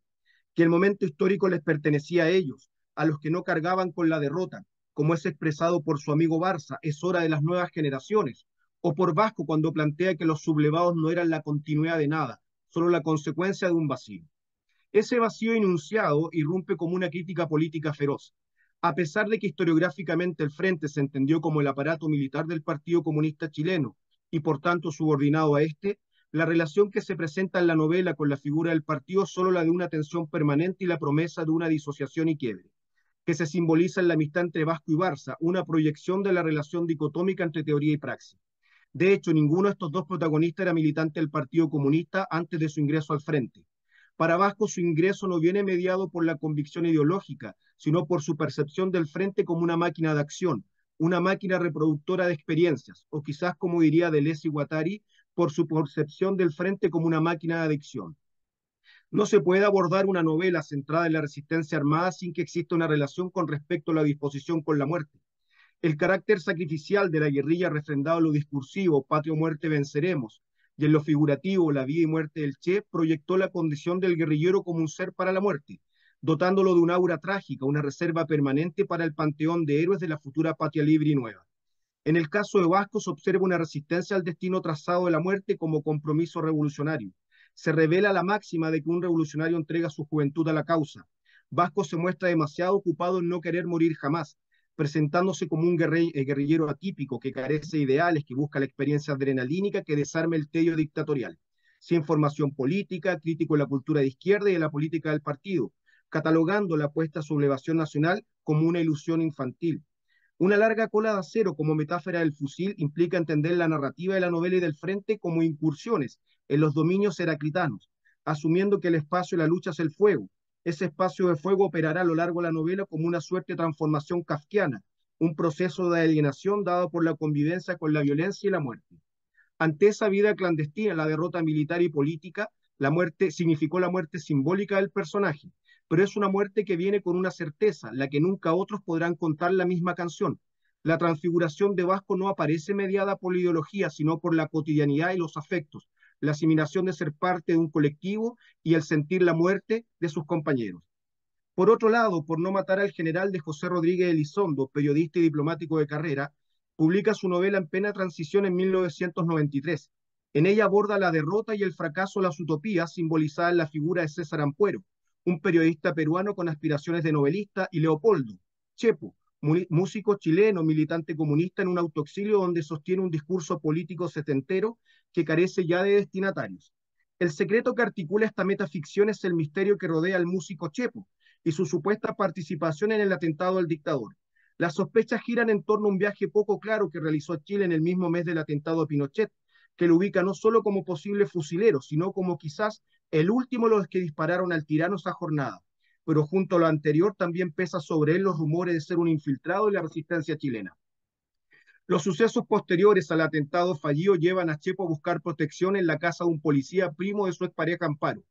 S4: que el momento histórico les pertenecía a ellos, a los que no cargaban con la derrota, como es expresado por su amigo Barça, es hora de las nuevas generaciones, o por Vasco cuando plantea que los sublevados no eran la continuidad de nada, solo la consecuencia de un vacío. Ese vacío enunciado irrumpe como una crítica política feroz. A pesar de que historiográficamente el Frente se entendió como el aparato militar del Partido Comunista chileno y por tanto subordinado a este, la relación que se presenta en la novela con la figura del partido es solo la de una tensión permanente y la promesa de una disociación y quiebre que se simboliza en la amistad entre Vasco y Barça, una proyección de la relación dicotómica entre teoría y praxis. De hecho, ninguno de estos dos protagonistas era militante del Partido Comunista antes de su ingreso al frente. Para Vasco su ingreso no viene mediado por la convicción ideológica, sino por su percepción del frente como una máquina de acción, una máquina reproductora de experiencias, o quizás, como diría Deleuze y Guattari, por su percepción del frente como una máquina de adicción. No se puede abordar una novela centrada en la resistencia armada sin que exista una relación con respecto a la disposición con la muerte. El carácter sacrificial de la guerrilla refrendado en lo discursivo, patrio muerte venceremos, y en lo figurativo, la vida y muerte del Che, proyectó la condición del guerrillero como un ser para la muerte, dotándolo de un aura trágica, una reserva permanente para el panteón de héroes de la futura patria libre y nueva. En el caso de Vasco se observa una resistencia al destino trazado de la muerte como compromiso revolucionario se revela la máxima de que un revolucionario entrega su juventud a la causa. Vasco se muestra demasiado ocupado en no querer morir jamás, presentándose como un eh, guerrillero atípico que carece de ideales, que busca la experiencia adrenalínica que desarme el tedio dictatorial. Sin formación política, crítico de la cultura de izquierda y de la política del partido, catalogando la apuesta sublevación nacional como una ilusión infantil. Una larga cola de acero como metáfora del fusil implica entender la narrativa de la novela y del frente como incursiones en los dominios heraclitanos, asumiendo que el espacio de la lucha es el fuego. Ese espacio de fuego operará a lo largo de la novela como una suerte de transformación kafkiana, un proceso de alienación dado por la convivencia con la violencia y la muerte. Ante esa vida clandestina, la derrota militar y política, la muerte significó la muerte simbólica del personaje, pero es una muerte que viene con una certeza, la que nunca otros podrán contar la misma canción. La transfiguración de Vasco no aparece mediada por la ideología, sino por la cotidianidad y los afectos, la asimilación de ser parte de un colectivo y el sentir la muerte de sus compañeros. Por otro lado, por no matar al general de José Rodríguez Elizondo, periodista y diplomático de carrera, publica su novela en plena transición en 1993. En ella aborda la derrota y el fracaso de las utopías simbolizadas en la figura de César Ampuero, un periodista peruano con aspiraciones de novelista, y Leopoldo, Chepo, músico chileno, militante comunista en un autoexilio donde sostiene un discurso político setentero que carece ya de destinatarios. El secreto que articula esta metaficción es el misterio que rodea al músico Chepo y su supuesta participación en el atentado al dictador. Las sospechas giran en torno a un viaje poco claro que realizó Chile en el mismo mes del atentado a Pinochet, que lo ubica no solo como posible fusilero, sino como quizás el último de los que dispararon al tirano esa jornada. Pero junto a lo anterior también pesa sobre él los rumores de ser un infiltrado en la resistencia chilena. Los sucesos posteriores al atentado fallido llevan a Chepo a buscar protección en la casa de un policía primo de su expareja Amparo.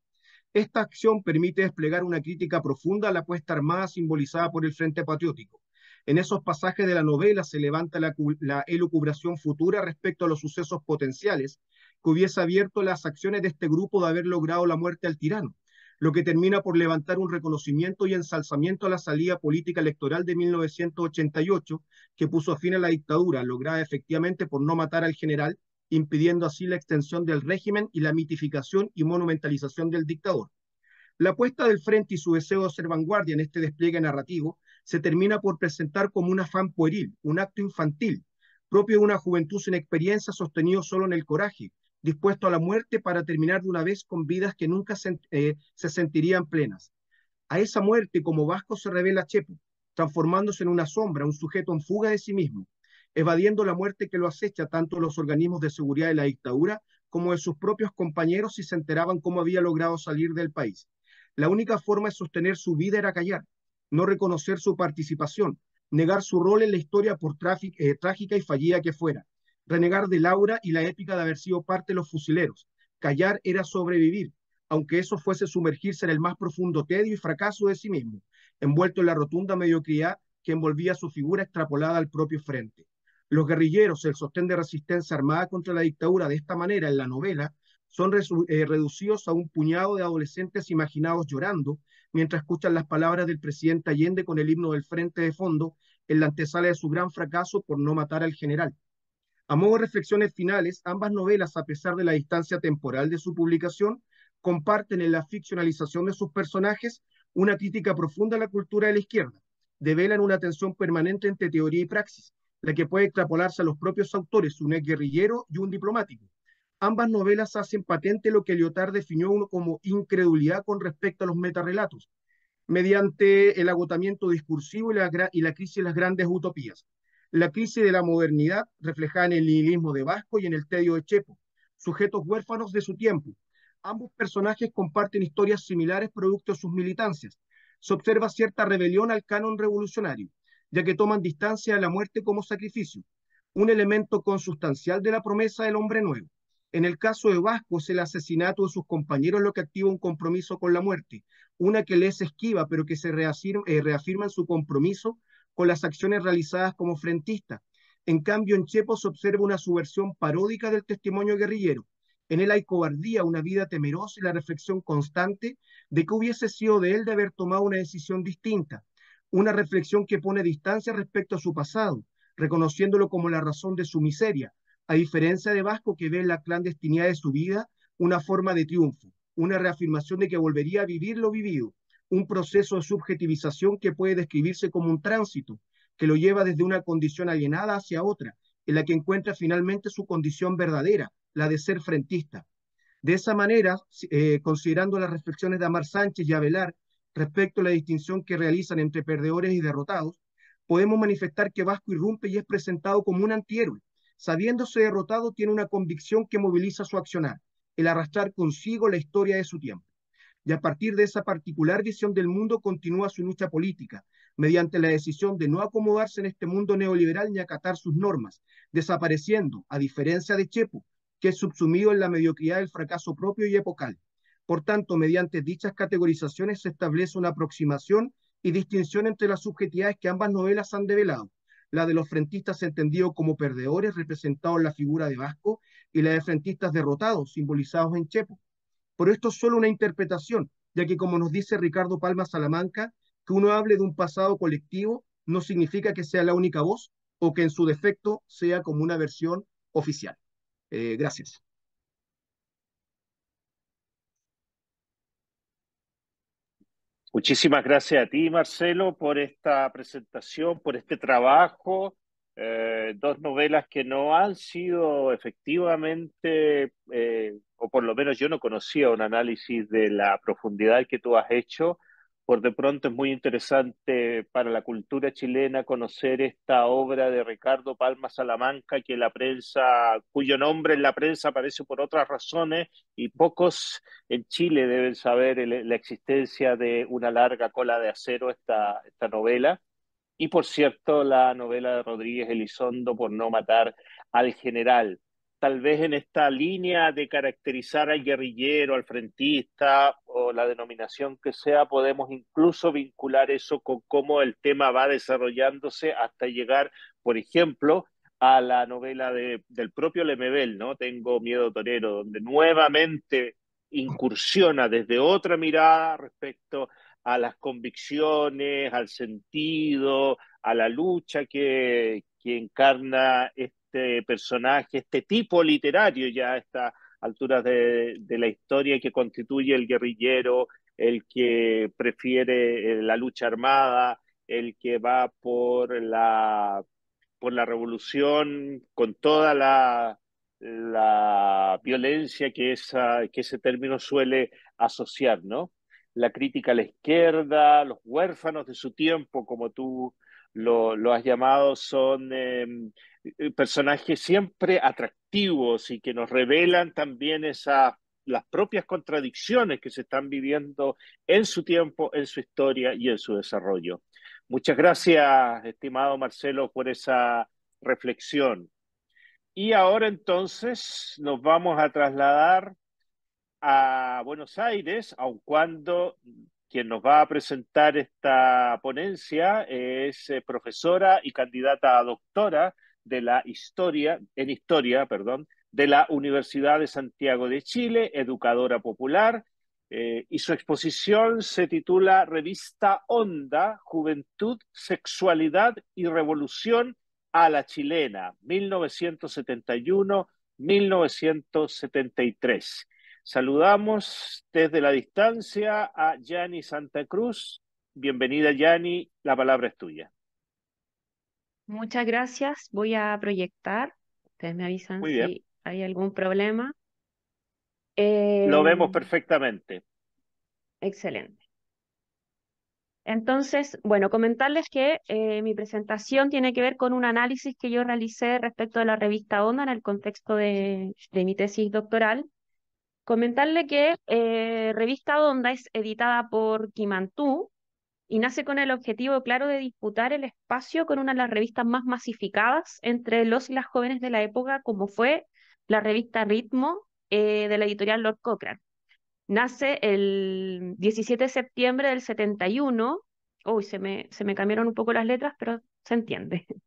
S4: Esta acción permite desplegar una crítica profunda a la puesta armada simbolizada por el Frente Patriótico. En esos pasajes de la novela se levanta la, elucubración futura respecto a los sucesos potenciales que hubiese abierto las acciones de este grupo de haber logrado la muerte al tirano lo que termina por levantar un reconocimiento y ensalzamiento a la salida política electoral de 1988, que puso fin a la dictadura, lograda efectivamente por no matar al general, impidiendo así la extensión del régimen y la mitificación y monumentalización del dictador. La apuesta del frente y su deseo de ser vanguardia en este despliegue narrativo se termina por presentar como un afán pueril, un acto infantil, propio de una juventud sin experiencia sostenido solo en el coraje, dispuesto a la muerte para terminar de una vez con vidas que nunca se, eh, se sentirían plenas. A esa muerte como vasco se revela Chepo, transformándose en una sombra, un sujeto en fuga de sí mismo, evadiendo la muerte que lo acecha tanto los organismos de seguridad de la dictadura como de sus propios compañeros si se enteraban cómo había logrado salir del país. La única forma de sostener su vida era callar, no reconocer su participación, negar su rol en la historia por eh, trágica y fallida que fuera, renegar de Laura y la épica de haber sido parte de los fusileros. Callar era sobrevivir, aunque eso fuese sumergirse en el más profundo tedio y fracaso de sí mismo, envuelto en la rotunda mediocridad que envolvía su figura extrapolada al propio frente. Los guerrilleros, el sostén de resistencia armada contra la dictadura de esta manera en la novela, son eh, reducidos a un puñado de adolescentes imaginados llorando mientras escuchan las palabras del presidente Allende con el himno del frente de fondo en la antesala de su gran fracaso por no matar al general. A modo de reflexiones finales, ambas novelas, a pesar de la distancia temporal de su publicación, comparten en la ficcionalización de sus personajes una crítica profunda a la cultura de la izquierda, develan una tensión permanente entre teoría y praxis, la que puede extrapolarse a los propios autores, un ex guerrillero y un diplomático. Ambas novelas hacen patente lo que Lyotard definió como incredulidad con respecto a los metarrelatos, mediante el agotamiento discursivo y la, y la crisis de las grandes utopías. La crisis de la modernidad, reflejada en el nihilismo de Vasco y en el tedio de Chepo, sujetos huérfanos de su tiempo. Ambos personajes comparten historias similares producto de sus militancias. Se observa cierta rebelión al canon revolucionario ya que toman distancia de la muerte como sacrificio, un elemento consustancial de la promesa del hombre nuevo. En el caso de Vasco es el asesinato de sus compañeros lo que activa un compromiso con la muerte, una que les esquiva pero que se reafirma, eh, reafirma en su compromiso con las acciones realizadas como frentista. En cambio, en Chepo se observa una subversión paródica del testimonio guerrillero. En él hay cobardía, una vida temerosa y la reflexión constante de que hubiese sido de él de haber tomado una decisión distinta, una reflexión que pone distancia respecto a su pasado, reconociéndolo como la razón de su miseria, a diferencia de Vasco que ve en la clandestinidad de su vida una forma de triunfo, una reafirmación de que volvería a vivir lo vivido, un proceso de subjetivización que puede describirse como un tránsito, que lo lleva desde una condición alienada hacia otra, en la que encuentra finalmente su condición verdadera, la de ser frentista. De esa manera, eh, considerando las reflexiones de Amar Sánchez y Abelar respecto a la distinción que realizan entre perdedores y derrotados, podemos manifestar que Vasco irrumpe y es presentado como un antihéroe. Sabiéndose derrotado, tiene una convicción que moviliza su accionar, el arrastrar consigo la historia de su tiempo. Y a partir de esa particular visión del mundo continúa su lucha política, mediante la decisión de no acomodarse en este mundo neoliberal ni acatar sus normas, desapareciendo, a diferencia de Chepo, que es subsumido en la mediocridad del fracaso propio y epocal. Por tanto, mediante dichas categorizaciones se establece una aproximación y distinción entre las subjetividades que ambas novelas han develado, la de los frentistas entendidos como perdedores, representados en la figura de Vasco, y la de frentistas derrotados, simbolizados en Chepo. Por esto es solo una interpretación, ya que como nos dice Ricardo Palma Salamanca, que uno hable de un pasado colectivo no significa que sea la única voz o que en su defecto sea como una versión oficial. Eh, gracias.
S1: Muchísimas gracias a ti, Marcelo, por esta presentación, por este trabajo. Eh, dos novelas que no han sido efectivamente, eh, o por lo menos yo no conocía un análisis de la profundidad que tú has hecho por de pronto es muy interesante para la cultura chilena conocer esta obra de Ricardo Palma Salamanca, que la prensa, cuyo nombre en la prensa aparece por otras razones, y pocos en Chile deben saber la existencia de una larga cola de acero, esta, esta novela. Y por cierto, la novela de Rodríguez Elizondo por no matar al general tal vez en esta línea de caracterizar al guerrillero, al frentista o la denominación que sea, podemos incluso vincular eso con cómo el tema va desarrollándose hasta llegar, por ejemplo, a la novela de, del propio Lemebel, ¿no? Tengo miedo torero, donde nuevamente incursiona desde otra mirada respecto a las convicciones, al sentido, a la lucha que, que encarna este personaje, este tipo literario ya a estas alturas de, la historia que constituye el guerrillero, el que prefiere eh, la lucha armada, el que va por la, por la revolución con toda la, violencia que, que ese término suele asociar, ¿no? La crítica a la izquierda, los huérfanos de su tiempo, como tú lo, has llamado, son em, eh, personajes siempre atractivos y que nos revelan también esa, las propias contradicciones que se están viviendo en su tiempo, en su historia y en su desarrollo. Muchas gracias, estimado Marcelo, por esa reflexión. Y ahora entonces nos vamos a trasladar a Buenos Aires, aun cuando quien nos va a presentar esta ponencia es eh, profesora y candidata a doctora de la historia, en historia, perdón, de la Universidad de Santiago de Chile, educadora popular, eh, y su exposición se titula Revista Onda, Juventud, Sexualidad y Revolución a la chilena, 1971-1973. Saludamos desde la distancia a Yani Santa Cruz. Bienvenida, Yani. La palabra es tuya.
S5: Muchas gracias. Voy a proyectar. Ustedes me avisan si hay algún problema.
S1: Lo vemos em, perfectamente.
S5: Excelente. Entonces, bueno, comentarles que eh, mi presentación tiene que ver con un análisis que yo realicé respecto de la revista Onda en el contexto de, mi tesis doctoral. Comentarle que eh, Revista Onda es editada por Kimantú y nace con el objetivo claro de disputar el espacio con una de las revistas más masificadas entre los y las jóvenes de la época, como fue la revista Ritmo eh, de la editorial Lord Cochrane. Nace el 17 de septiembre del 71. Uy, se me, se me cambiaron un poco las letras, pero se entiende.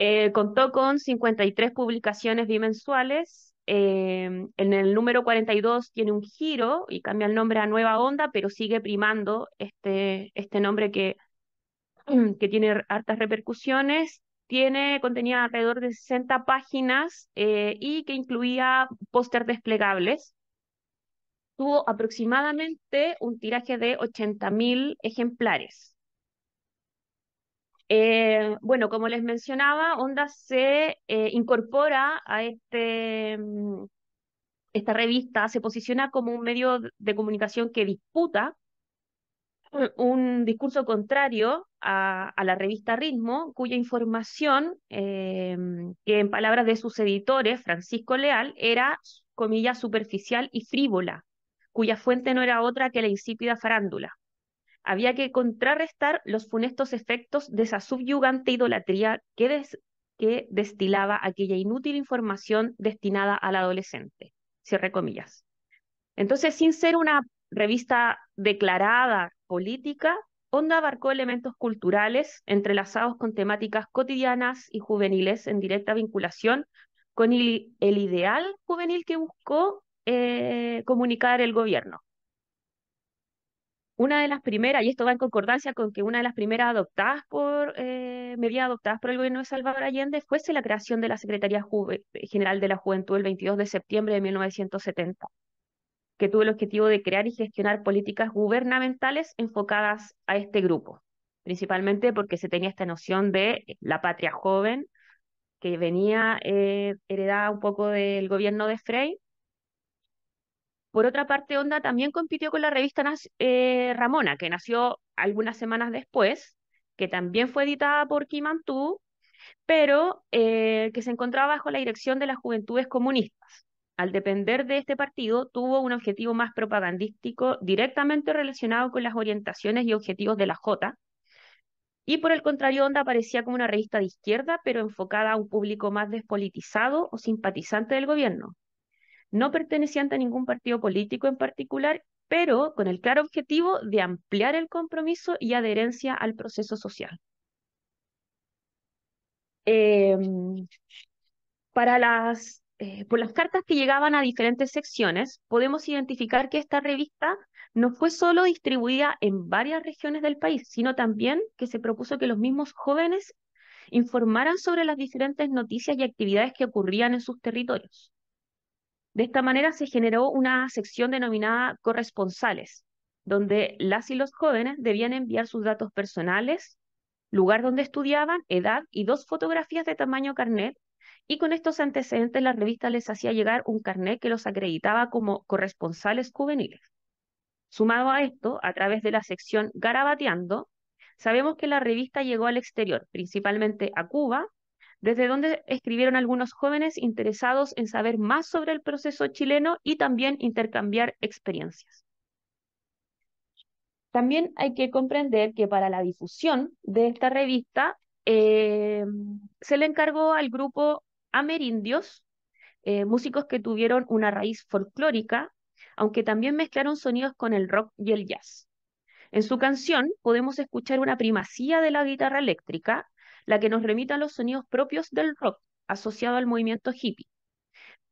S5: Eh, contó con 53 publicaciones bimensuales. Eh, en el número 42 tiene un giro y cambia el nombre a Nueva Onda, pero sigue primando este, este nombre que, que tiene hartas repercusiones. Tiene, contenía alrededor de 60 páginas eh, y que incluía póster desplegables tuvo aproximadamente un tiraje de 80.000 ejemplares. Eh, bueno, como les mencionaba, Onda se eh, incorpora a este, mm, esta revista, se posiciona como un medio de comunicación que disputa un discurso contrario a, la revista Ritmo, cuya información, eh, que en palabras de sus editores, Francisco Leal, era, comillas, superficial y frívola, cuya fuente no era otra que la insípida farándula. Había que contrarrestar los funestos efectos de esa subyugante idolatría que, destilaba aquella inútil información destinada al adolescente. Cierre comillas. Entonces, sin ser una revista declarada política, Onda abarcó elementos culturales entrelazados con temáticas cotidianas y juveniles en directa vinculación con el ideal juvenil que buscó eh, comunicar el gobierno. Una de las primeras, y esto va en concordancia con que una de las primeras adoptadas por, eh, medidas adoptadas por el gobierno de Salvador Allende fuese la creación de la Secretaría General de la Juventud el 22 de septiembre de 1970, que tuvo el objetivo de crear y gestionar políticas gubernamentales enfocadas a este grupo, principalmente porque se tenía esta noción de la patria joven que venía eh, heredada un poco del gobierno de Frey por otra parte, Onda también compitió con la revista eh, Ramona, que nació algunas semanas después, que también fue editada por Kimantú, pero eh, que se encontraba bajo la dirección de las Juventudes Comunistas. Al depender de este partido, tuvo un objetivo más propagandístico directamente relacionado con las orientaciones y objetivos de la J, y por el contrario, Onda aparecía como una revista de izquierda, pero enfocada a un público más despolitizado o simpatizante del gobierno, no perteneciente a ningún partido político en particular, pero con el claro objetivo de ampliar el compromiso y adherencia al proceso social. Em, para las, eh, por las cartas que llegaban a diferentes secciones, podemos identificar que esta revista no fue solo distribuida en varias regiones del país, sino también que se propuso que los mismos jóvenes informaran sobre las diferentes noticias y actividades que ocurrían en sus territorios. De esta manera se generó una sección denominada corresponsales, donde las y los jóvenes debían enviar sus datos personales, lugar donde estudiaban, edad y dos fotografías de tamaño carnet y con estos antecedentes la revista les hacía llegar un carnet que los acreditaba como corresponsales juveniles. Sumado a esto, a través de la sección Garabateando, sabemos que la revista llegó al exterior, principalmente a Cuba, desde donde escribieron algunos jóvenes interesados en saber más sobre el proceso chileno y también intercambiar experiencias. También hay que comprender que para la difusión de esta revista eh, se le encargó al grupo Amerindios, eh, músicos que tuvieron una raíz folclórica, aunque también mezclaron sonidos con el rock y el jazz. En su canción podemos escuchar una primacía de la guitarra eléctrica, la que nos remita los sonidos propios del rock, asociado al movimiento hippie.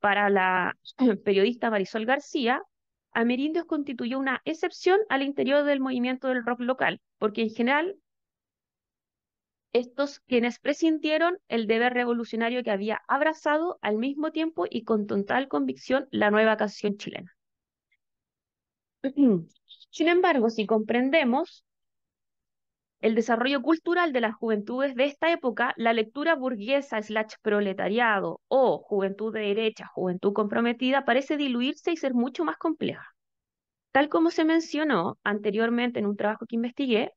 S5: Para la periodista Marisol García, Amerindios constituyó una excepción al interior del movimiento del rock local, porque en general estos quienes presintieron el deber revolucionario que había abrazado al mismo tiempo y con total convicción la nueva canción chilena. Sin embargo, si comprendemos el desarrollo cultural de las juventudes de esta época, la lectura burguesa slash proletariado o juventud de derecha, juventud comprometida, parece diluirse y ser mucho más compleja. Tal como se mencionó anteriormente en un trabajo que investigué,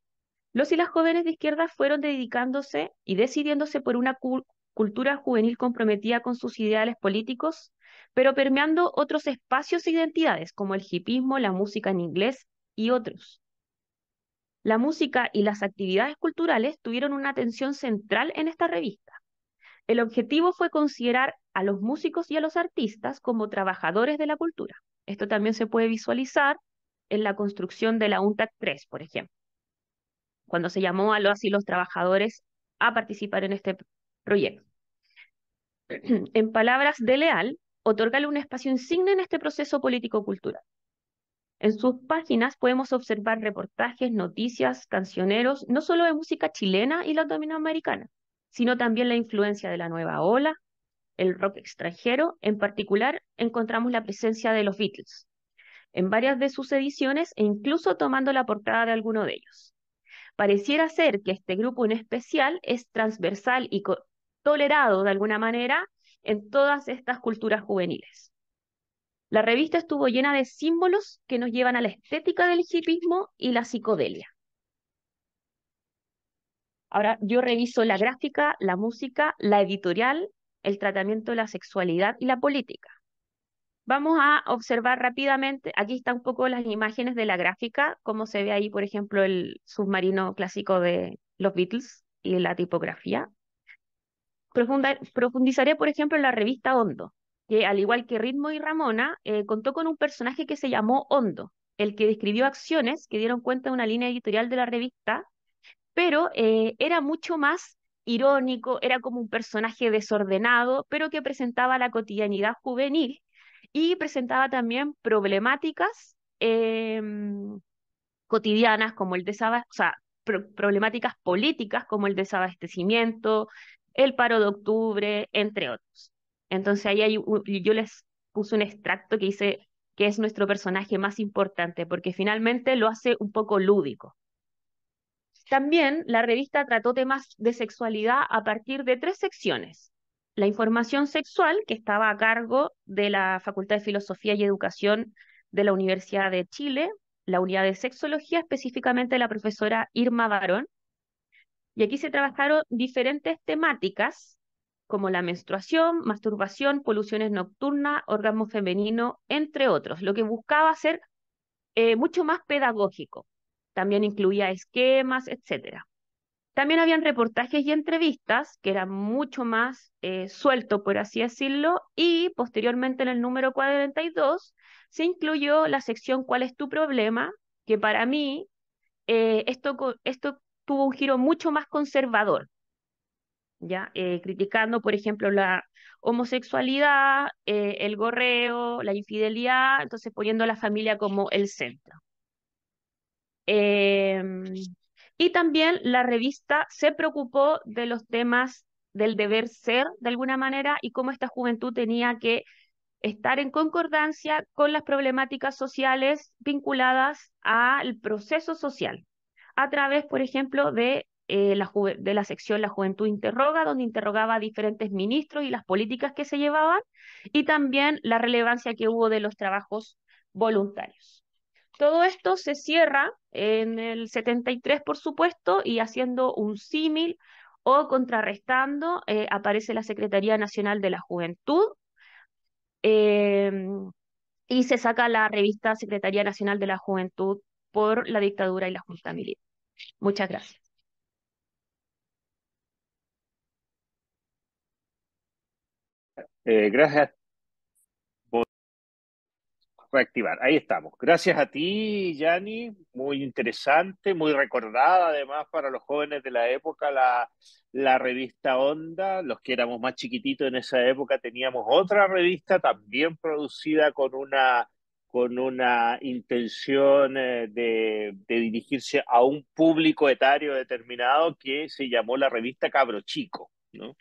S5: los y las jóvenes de izquierda fueron dedicándose y decidiéndose por una cultura juvenil comprometida con sus ideales políticos, pero permeando otros espacios e identidades como el hipismo, la música en inglés y otros. La música y las actividades culturales tuvieron una atención central en esta revista. El objetivo fue considerar a los músicos y a los artistas como trabajadores de la cultura. Esto también se puede visualizar en la construcción de la UNTAC 3, por ejemplo cuando se llamó a los y los trabajadores a participar en este proyecto. En palabras de Leal, otorgale un espacio insigne en este proceso político-cultural. En sus páginas podemos observar reportajes, noticias, cancioneros, no solo de música chilena y latinoamericana, sino también la influencia de la nueva ola, el rock extranjero, en particular encontramos la presencia de los Beatles, en varias de sus ediciones e incluso tomando la portada de alguno de ellos. Pareciera ser que este grupo en especial es transversal y tolerado de alguna manera en todas estas culturas juveniles. La revista estuvo llena de símbolos que nos llevan a la estética del hipismo y la psicodelia. Ahora yo reviso la gráfica, la música, la editorial, el tratamiento de la sexualidad y la política. Vamos a observar rápidamente, aquí están un poco las imágenes de la gráfica, como se ve ahí, por ejemplo, el submarino clásico de los Beatles y la tipografía. profundizaré, por ejemplo, en la revista Hondo, que al igual que Ritmo y Ramona, eh, contó con un personaje que se llamó Hondo, el que describió acciones que dieron cuenta de una línea editorial de la revista, pero eh, era mucho más irónico, era como un personaje desordenado, pero que presentaba la cotidianidad juvenil y presentaba también problemáticas em, cotidianas como el desabastecimiento, sea, problemáticas políticas como el desabastecimiento, el paro de octubre, entre otros. Entonces ahí hay, yo les puse un extracto que dice que es nuestro personaje más importante, porque finalmente lo hace un poco lúdico. También la revista trató temas de sexualidad a partir de tres secciones. La información sexual, que estaba a cargo de la Facultad de Filosofía y Educación de la Universidad de Chile, la unidad de sexología, específicamente la profesora Irma Barón. Y aquí se trabajaron diferentes temáticas como la menstruación, masturbación, poluciones nocturnas, orgasmo femenino, entre otros, lo que buscaba ser eh, mucho más pedagógico. También incluía esquemas, etcétera. También habían reportajes y entrevistas que eran mucho más eh, sueltos, por así decirlo, y posteriormente en el número 42 se incluyó la sección ¿Cuál es tu problema? que para mí eh, esto, esto tuvo un giro mucho más conservador, ¿ya? Eh, criticando, por ejemplo, la homosexualidad, el gorreo, la infidelidad, entonces poniendo a la familia como el centro. Em, y también la revista se preocupó de los temas del deber ser, de alguna manera, y cómo esta juventud tenía que estar en concordancia con las problemáticas sociales vinculadas al proceso social, a través, por ejemplo, de eh, la de la sección La Juventud Interroga, donde interrogaba a diferentes ministros y las políticas que se llevaban, y también la relevancia que hubo de los trabajos voluntarios. Todo esto se cierra en el 73, por supuesto, y haciendo un símil o contrarrestando, eh, aparece la Secretaría Nacional de la Juventud, em, y se saca la revista Secretaría Nacional de la Juventud por la dictadura y la Junta Militar. Muchas gracias.
S1: Eh, gracias reactivar. Ahí estamos. Gracias a ti, Yanni. Muy interesante, muy recordada además para los jóvenes de la época la, la revista Onda. Los que éramos más chiquititos en esa época teníamos otra revista también producida con una, con una intención eh, de, de dirigirse a un público etario determinado que se llamó la revista Cabro Chico, ¿no?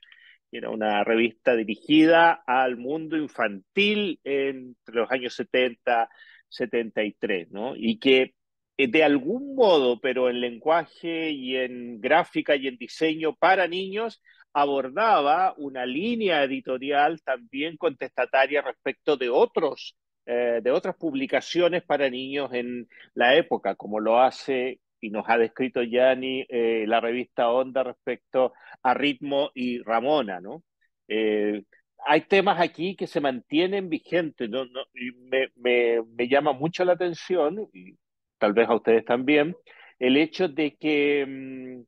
S1: Era una revista dirigida al mundo infantil entre los años 70, 73, ¿no? Y que eh, de algún modo, pero en lenguaje y en gráfica y en diseño para niños, abordaba una línea editorial también contestataria respecto de otros eh, de otras publicaciones para niños en la época, como lo hace y nos ha descrito Yanni eh, la revista Onda respecto a Ritmo y Ramona, ¿no? Eh, hay temas aquí que se mantienen vigentes, ¿no? y me, me, me, llama mucho la atención, y tal vez a ustedes también, el hecho de que mm,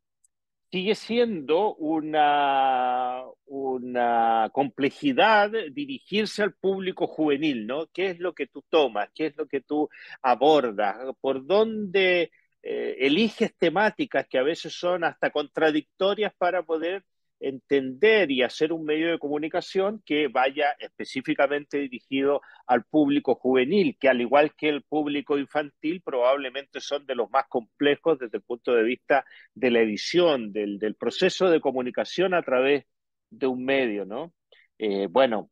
S1: sigue siendo una, una complejidad dirigirse al público juvenil, ¿no? ¿Qué es lo que tú tomas? ¿Qué es lo que tú abordas? ¿Por dónde eh, eliges temáticas que a veces son hasta contradictorias para poder entender y hacer un medio de comunicación que vaya específicamente dirigido al público juvenil, que al igual que el público infantil probablemente son de los más complejos desde el punto de vista de la edición, del, del proceso de comunicación a través de un medio, ¿no? Eh, bueno,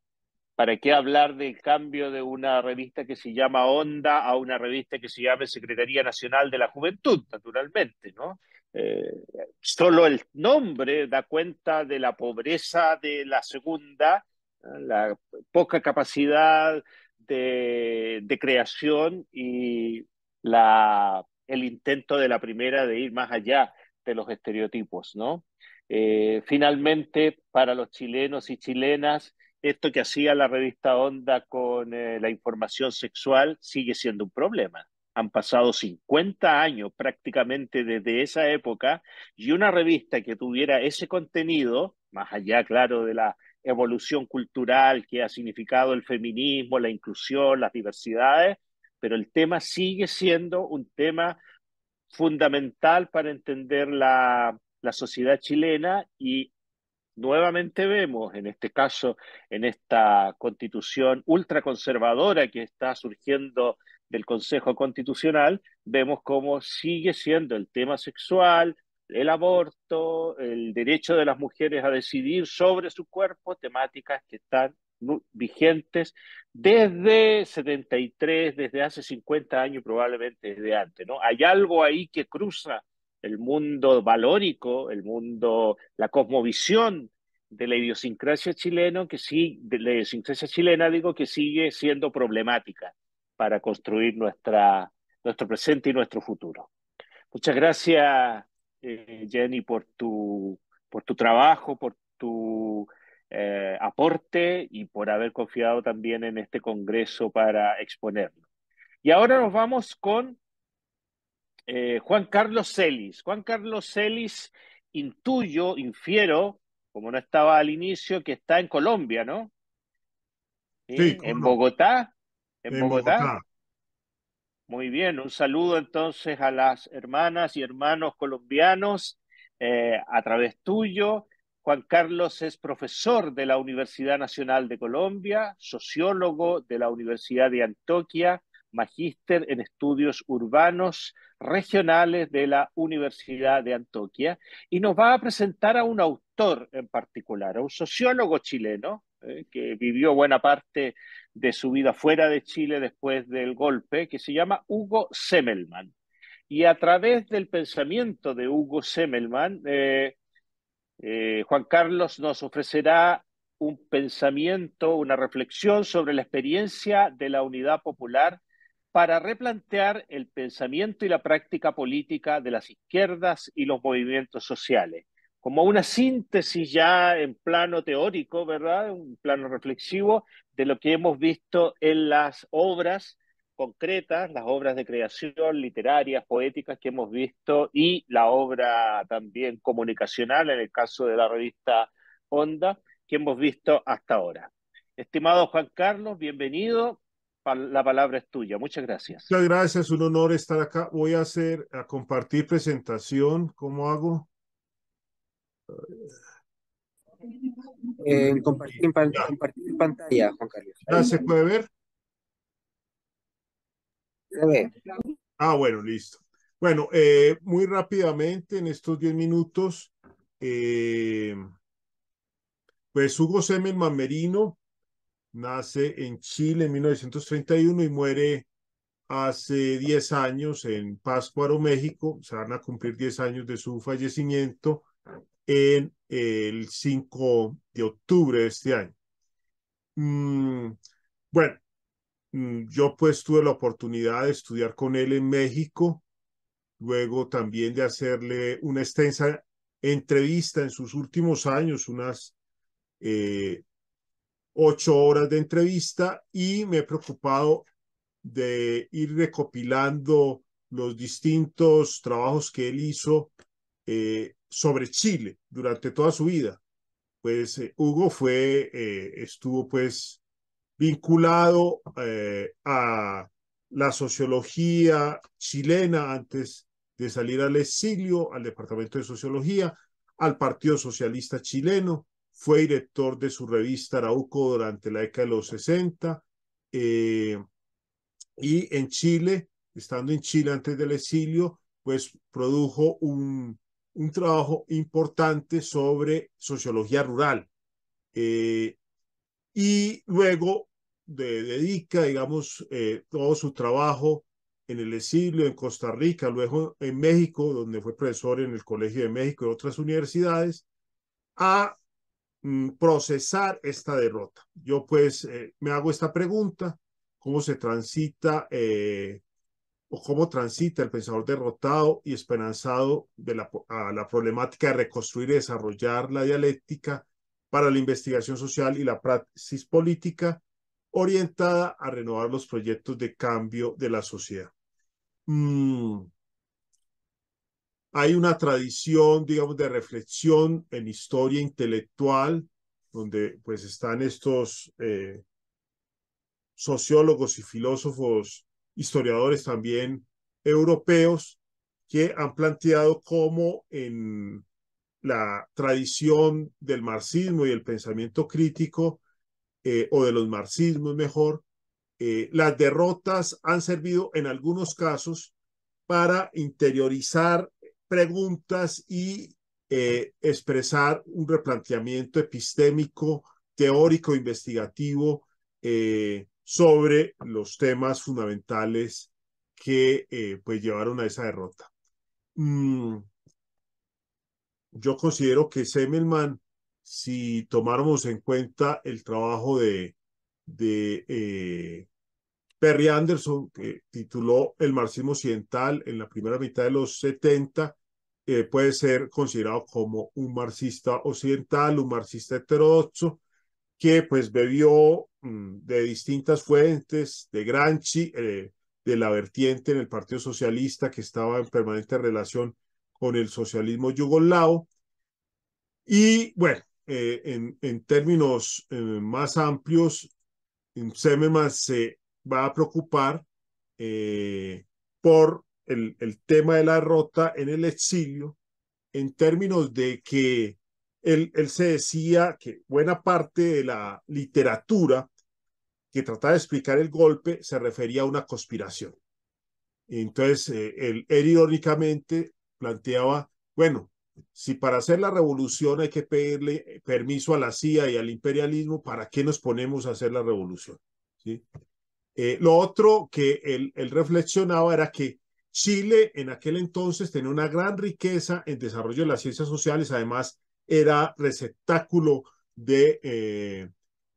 S1: ¿Para qué hablar del cambio de una revista que se llama Onda a una revista que se llame Secretaría Nacional de la Juventud, naturalmente, ¿no? Eh, solo el nombre da cuenta de la pobreza de la segunda, la poca capacidad de, de creación y la, el intento de la primera de ir más allá de los estereotipos, ¿no? Eh, finalmente, para los chilenos y chilenas, esto que hacía la revista Onda con eh, la información sexual sigue siendo un problema. Han pasado 50 años prácticamente desde esa época y una revista que tuviera ese contenido, más allá, claro, de la evolución cultural que ha significado el feminismo, la inclusión, las diversidades, pero el tema sigue siendo un tema fundamental para entender la, la sociedad chilena y nuevamente vemos, en este caso, en esta constitución ultraconservadora que está surgiendo del Consejo Constitucional, vemos cómo sigue siendo el tema sexual, el aborto, el derecho de las mujeres a decidir sobre su cuerpo, temáticas que están vigentes desde 73, desde hace 50 años, probablemente desde antes, ¿no? Hay algo ahí que cruza el mundo valórico, el mundo, la cosmovisión de la idiosincrasia chileno que sí, la idiosincrasia chilena digo que sigue siendo problemática para construir nuestra, nuestro presente y nuestro futuro. Muchas gracias, eh, Jenny, por tu, por tu trabajo, por tu eh, aporte y por haber confiado también en este congreso para exponerlo. Y ahora nos vamos con eh, Juan Carlos Celis. Juan Carlos Celis, intuyo, infiero, como no estaba al inicio, que está en Colombia, ¿no?
S4: Sí,
S1: en Bogotá.
S4: En, Bogotá.
S1: Muy bien, un saludo entonces a las hermanas y hermanos colombianos eh, a través tuyo. Juan Carlos es profesor de la Universidad Nacional de Colombia, sociólogo de la Universidad de Antioquia, magíster en estudios urbanos regionales de la Universidad de Antioquia y nos va a presentar a un autor en particular, a un sociólogo chileno eh, que vivió buena parte de su vida fuera de Chile después del golpe, que se llama Hugo Semmelman. Y a través del pensamiento de Hugo Semmelman, eh, eh, Juan Carlos nos ofrecerá un pensamiento, una reflexión sobre la experiencia de la unidad popular para replantear el pensamiento y la práctica política de las izquierdas y los movimientos sociales, como una síntesis ya en plano teórico, ¿verdad? Un plano reflexivo de lo que hemos visto en las obras concretas, las obras de creación literarias, poéticas que hemos visto y la obra también comunicacional, en el caso de la revista Onda, que hemos visto hasta ahora. Estimado Juan Carlos, bienvenido la palabra es tuya. Muchas gracias.
S6: Muchas gracias, un honor estar acá. Voy a hacer, a compartir presentación. ¿Cómo hago?
S7: Eh, compartir, compartir, pantalla, Juan Carlos.
S6: ¿Ya se puede ver?
S7: Se ve.
S6: Ah, bueno, listo. Bueno, eh, muy rápidamente en estos 10 minutos, eh, pues Hugo Semelman Merino nace en Chile en 1931 y muere hace 10 años en Pátzcuaro, México. Se van a cumplir 10 años de su fallecimiento en el 5 de octubre de este año. Mm, bueno, mm, yo pues tuve la oportunidad de estudiar con él en México, luego también de hacerle una extensa entrevista en sus últimos años, unas eh, ocho horas de entrevista y me he preocupado de ir recopilando los distintos trabajos que él hizo eh, sobre Chile durante toda su vida. Pues eh, Hugo fue, eh, estuvo pues vinculado a la sociología chilena antes de salir al exilio, al Departamento de Sociología, al Partido Socialista Chileno, fue director de su revista Arauco durante la década de los 60 eh, y en Chile, estando en Chile antes del exilio, pues produjo un, un trabajo importante sobre sociología rural. Eh, y luego de, dedica, digamos, eh, todo su trabajo en el exilio en Costa Rica, luego en México, donde fue profesor en el Colegio de México y otras universidades, a Mm, procesar esta derrota. Yo pues eh, me hago esta pregunta, ¿cómo se transita eh, o cómo transita el pensador derrotado y esperanzado de la, a la problemática de reconstruir y desarrollar la dialéctica para la investigación social y la praxis política orientada a renovar los proyectos de cambio de la sociedad? Mm, hay una tradición, digamos, de reflexión en historia intelectual, donde pues están estos eh, sociólogos y filósofos, historiadores también europeos, que han planteado cómo en la tradición del marxismo y el pensamiento crítico, eh, o de los marxismos mejor, eh, las derrotas han servido en algunos casos para interiorizar preguntas y eh, expresar un replanteamiento epistémico, teórico, investigativo eh, sobre los temas fundamentales que eh, pues llevaron a esa derrota. Mm, yo considero que Semmelman, si tomáramos en cuenta el trabajo de, de Perry Anderson, que tituló El marxismo occidental en la primera mitad de los 70, eh, puede ser considerado como un marxista occidental, un marxista heterodoxo, que pues bebió mm, de distintas fuentes, de Granchi, eh, de la vertiente en el Partido Socialista que estaba en permanente relación con el socialismo yugoslavo. Y bueno, eh, en, en, términos más amplios, Semerman se va a preocupar por el, tema de la derrota en el exilio en términos de que él, él se decía que buena parte de la literatura que trataba de explicar el golpe se refería a una conspiración. Entonces, eh, él, irónicamente planteaba, bueno, si para hacer la revolución hay que pedirle permiso a la CIA y al imperialismo, ¿para qué nos ponemos a hacer la revolución? ¿Sí? Eh, lo otro que él, él reflexionaba era que Chile en aquel entonces tenía una gran riqueza en desarrollo de las ciencias sociales, además era receptáculo de eh,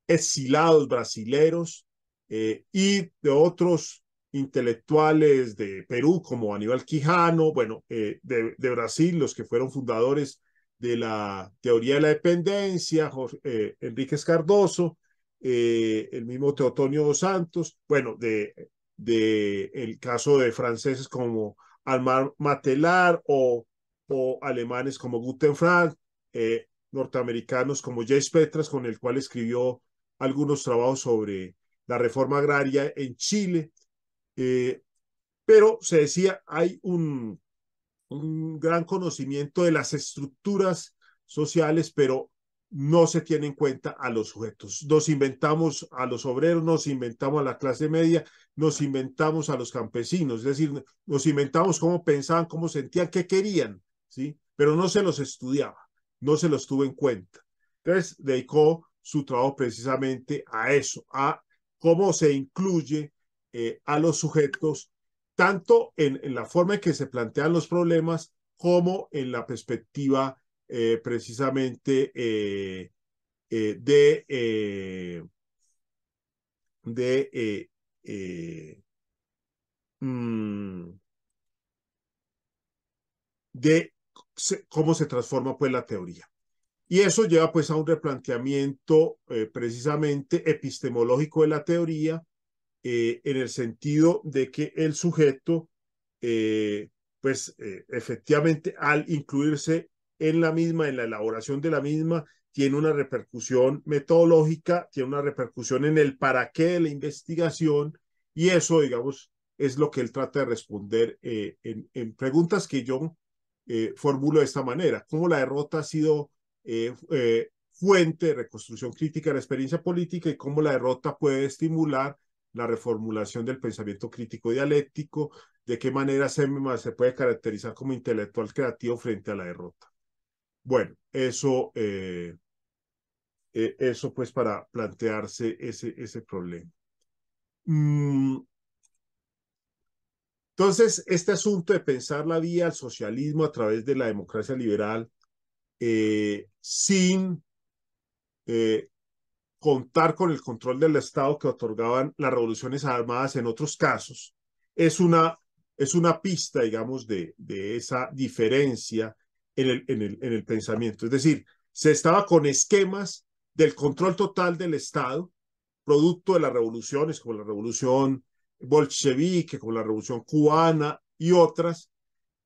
S6: exilados brasileros eh, y de otros intelectuales de Perú como Aníbal Quijano, bueno, eh, de, de, Brasil, los que fueron fundadores de la teoría de la dependencia, Jorge, eh, Enríquez Cardoso, el mismo Teotonio dos Santos, bueno, de, de el caso de franceses como Almar Matelar o, o alemanes como Guten Frank, eh, norteamericanos como James Petras, con el cual escribió algunos trabajos sobre la reforma agraria en Chile. Eh, pero se decía, hay un, un gran conocimiento de las estructuras sociales, pero no se tiene en cuenta a los sujetos. Nos inventamos a los obreros, nos inventamos a la clase media, nos inventamos a los campesinos, es decir, nos inventamos cómo pensaban, cómo sentían, qué querían, ¿sí? Pero no se los estudiaba, no se los tuvo en cuenta. Entonces, dedicó su trabajo precisamente a eso, a cómo se incluye eh, a los sujetos, tanto en, en, la forma en que se plantean los problemas como en la perspectiva eh, precisamente eh, eh, de, de mmm, de cómo se transforma pues la teoría. Y eso lleva pues a un replanteamiento precisamente epistemológico de la teoría en el sentido de que el sujeto pues efectivamente al incluirse en la misma, en la elaboración de la misma, tiene una repercusión metodológica, tiene una repercusión en el para qué de la investigación y eso, digamos, es lo que él trata de responder eh, en, preguntas que yo eh, formulo de esta manera. ¿Cómo la derrota ha sido eh, fuente de reconstrucción crítica de la experiencia política y cómo la derrota puede estimular la reformulación del pensamiento crítico dialéctico? ¿De qué manera se puede caracterizar como intelectual creativo frente a la derrota? Bueno, eso, eh, eh, eso pues para plantearse ese, ese problema. Mm. Entonces, este asunto de pensar la vía al socialismo a través de la democracia liberal eh, sin contar con el control del Estado que otorgaban las revoluciones armadas en otros casos, es una, es una pista, digamos, de, de esa diferencia en el, en, el, en el pensamiento. Es decir, se estaba con esquemas del control total del Estado, producto de las revoluciones como la revolución bolchevique, como la revolución cubana y otras,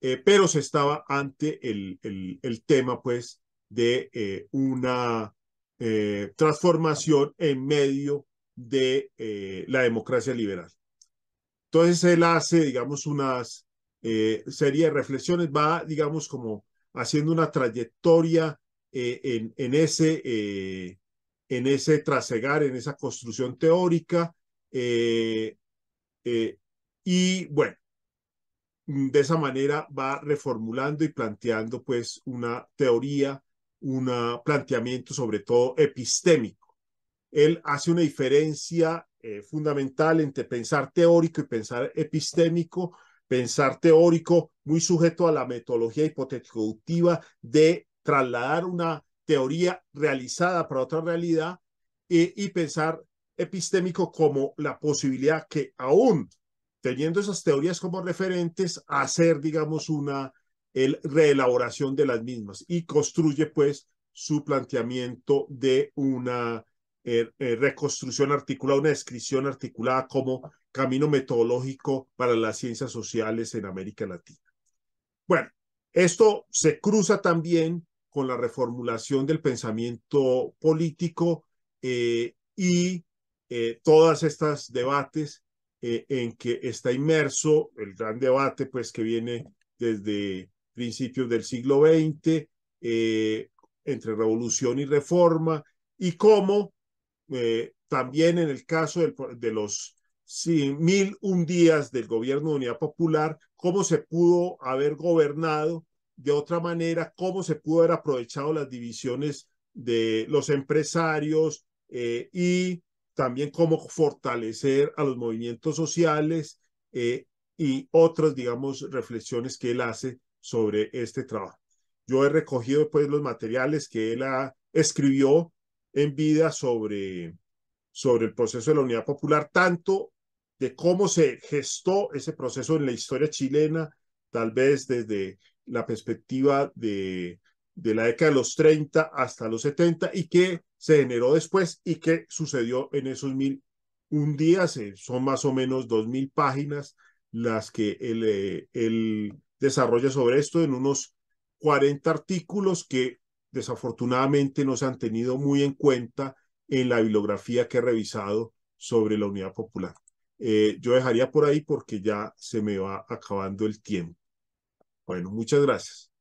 S6: eh, pero se estaba ante el, el, el tema, pues, de eh, una eh, transformación en medio de la democracia liberal. Entonces él hace, digamos, unas serie de reflexiones, va, digamos, como haciendo una trayectoria eh, en, en, ese, eh, en ese trasegar, en esa construcción teórica. Eh, y bueno, de esa manera va reformulando y planteando pues una teoría, un planteamiento sobre todo epistémico. Él hace una diferencia fundamental entre pensar teórico y pensar epistémico, pensar teórico muy sujeto a la metodología hipotético-deductiva de trasladar una teoría realizada para otra realidad y, y pensar epistémico como la posibilidad que aún teniendo esas teorías como referentes, hacer, digamos, una el, reelaboración de las mismas y construye, pues, su planteamiento de una eh, eh, reconstrucción articulada, una descripción articulada como camino metodológico para las ciencias sociales en América Latina. Bueno, esto se cruza también con la reformulación del pensamiento político eh, y eh, todas estas debates eh, en que está inmerso el gran debate pues que viene desde principios del siglo XX entre revolución y reforma y cómo también en el caso del, de los sí, mil un días del gobierno de Unidad Popular, cómo se pudo haber gobernado de otra manera, cómo se pudo haber aprovechado las divisiones de los empresarios eh, y también cómo fortalecer a los movimientos sociales, eh, y otras, digamos, reflexiones que él hace sobre este trabajo. Yo he recogido pues los materiales que él escribió en vida sobre, sobre el proceso de la unidad popular, tanto de cómo se gestó ese proceso en la historia chilena, tal vez desde la perspectiva de, de la década de los 30 hasta los 70 y qué se generó después y qué sucedió en esos mil un día, son más o menos dos mil páginas las que él, eh, él desarrolla sobre esto en unos 40 artículos que desafortunadamente no se han tenido muy en cuenta en la bibliografía que he revisado sobre la unidad popular. Eh, yo dejaría por ahí porque ya se me va acabando el tiempo. Bueno, muchas gracias.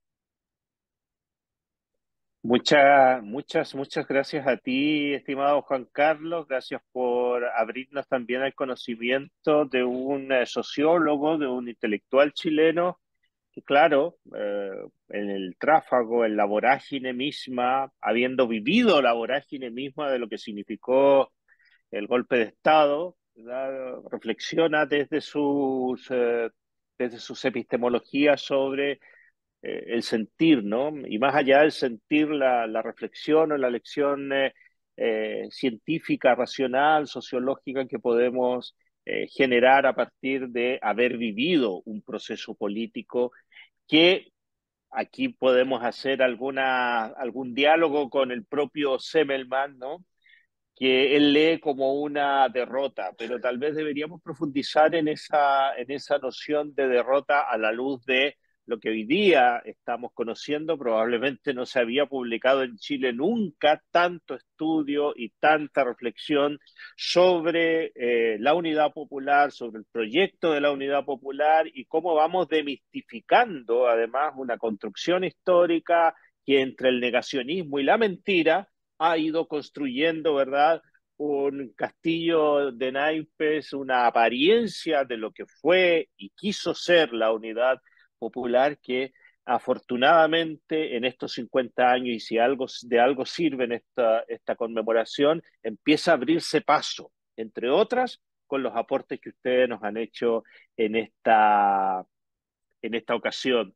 S1: Muchas, muchas, muchas gracias a ti, estimado Juan Carlos. Gracias por abrirnos también al conocimiento de un eh, sociólogo, de un intelectual chileno, que claro, eh, en el tráfago, en la vorágine misma, habiendo vivido la vorágine misma de lo que significó el golpe de Estado, reflexiona desde sus, eh, desde sus epistemologías sobre eh, el sentir, ¿no? Y más allá del sentir, la, la reflexión o la lección eh, científica, racional, sociológica que podemos generar a partir de haber vivido un proceso político que aquí podemos hacer alguna, algún diálogo con el propio Semmelman, ¿no? Que él lee como una derrota, pero tal vez deberíamos profundizar en esa, en esa noción de derrota a la luz de lo que hoy día estamos conociendo, probablemente no se había publicado en Chile nunca tanto estudio y tanta reflexión sobre eh, la unidad popular, sobre el proyecto de la unidad popular y cómo vamos demistificando además una construcción histórica que entre el negacionismo y la mentira ha ido construyendo, ¿verdad? un castillo de naipes, una apariencia de lo que fue y quiso ser la unidad popular que afortunadamente en estos 50 años y si algo, de algo sirve en esta, esta conmemoración, empieza a abrirse paso, entre otras, con los aportes que ustedes nos han hecho en esta, en esta ocasión.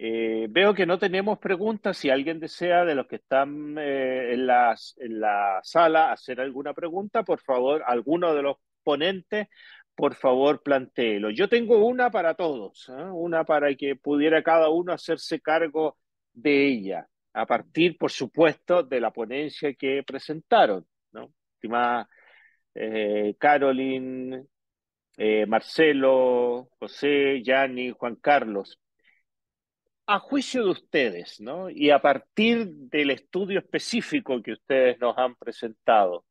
S1: Eh, veo que no tenemos preguntas. Si alguien desea de los que están eh, en, la sala hacer alguna pregunta, por favor, alguno de los ponentes por favor plantéelo. Yo tengo una para todos, ¿eh? una para que pudiera cada uno hacerse cargo de ella, a partir, por supuesto, de la ponencia que presentaron, ¿no? Estimada Caroline, Marcelo, José, Yanni, Juan Carlos. A juicio de ustedes, ¿no? Y a partir del estudio específico que ustedes nos han presentado,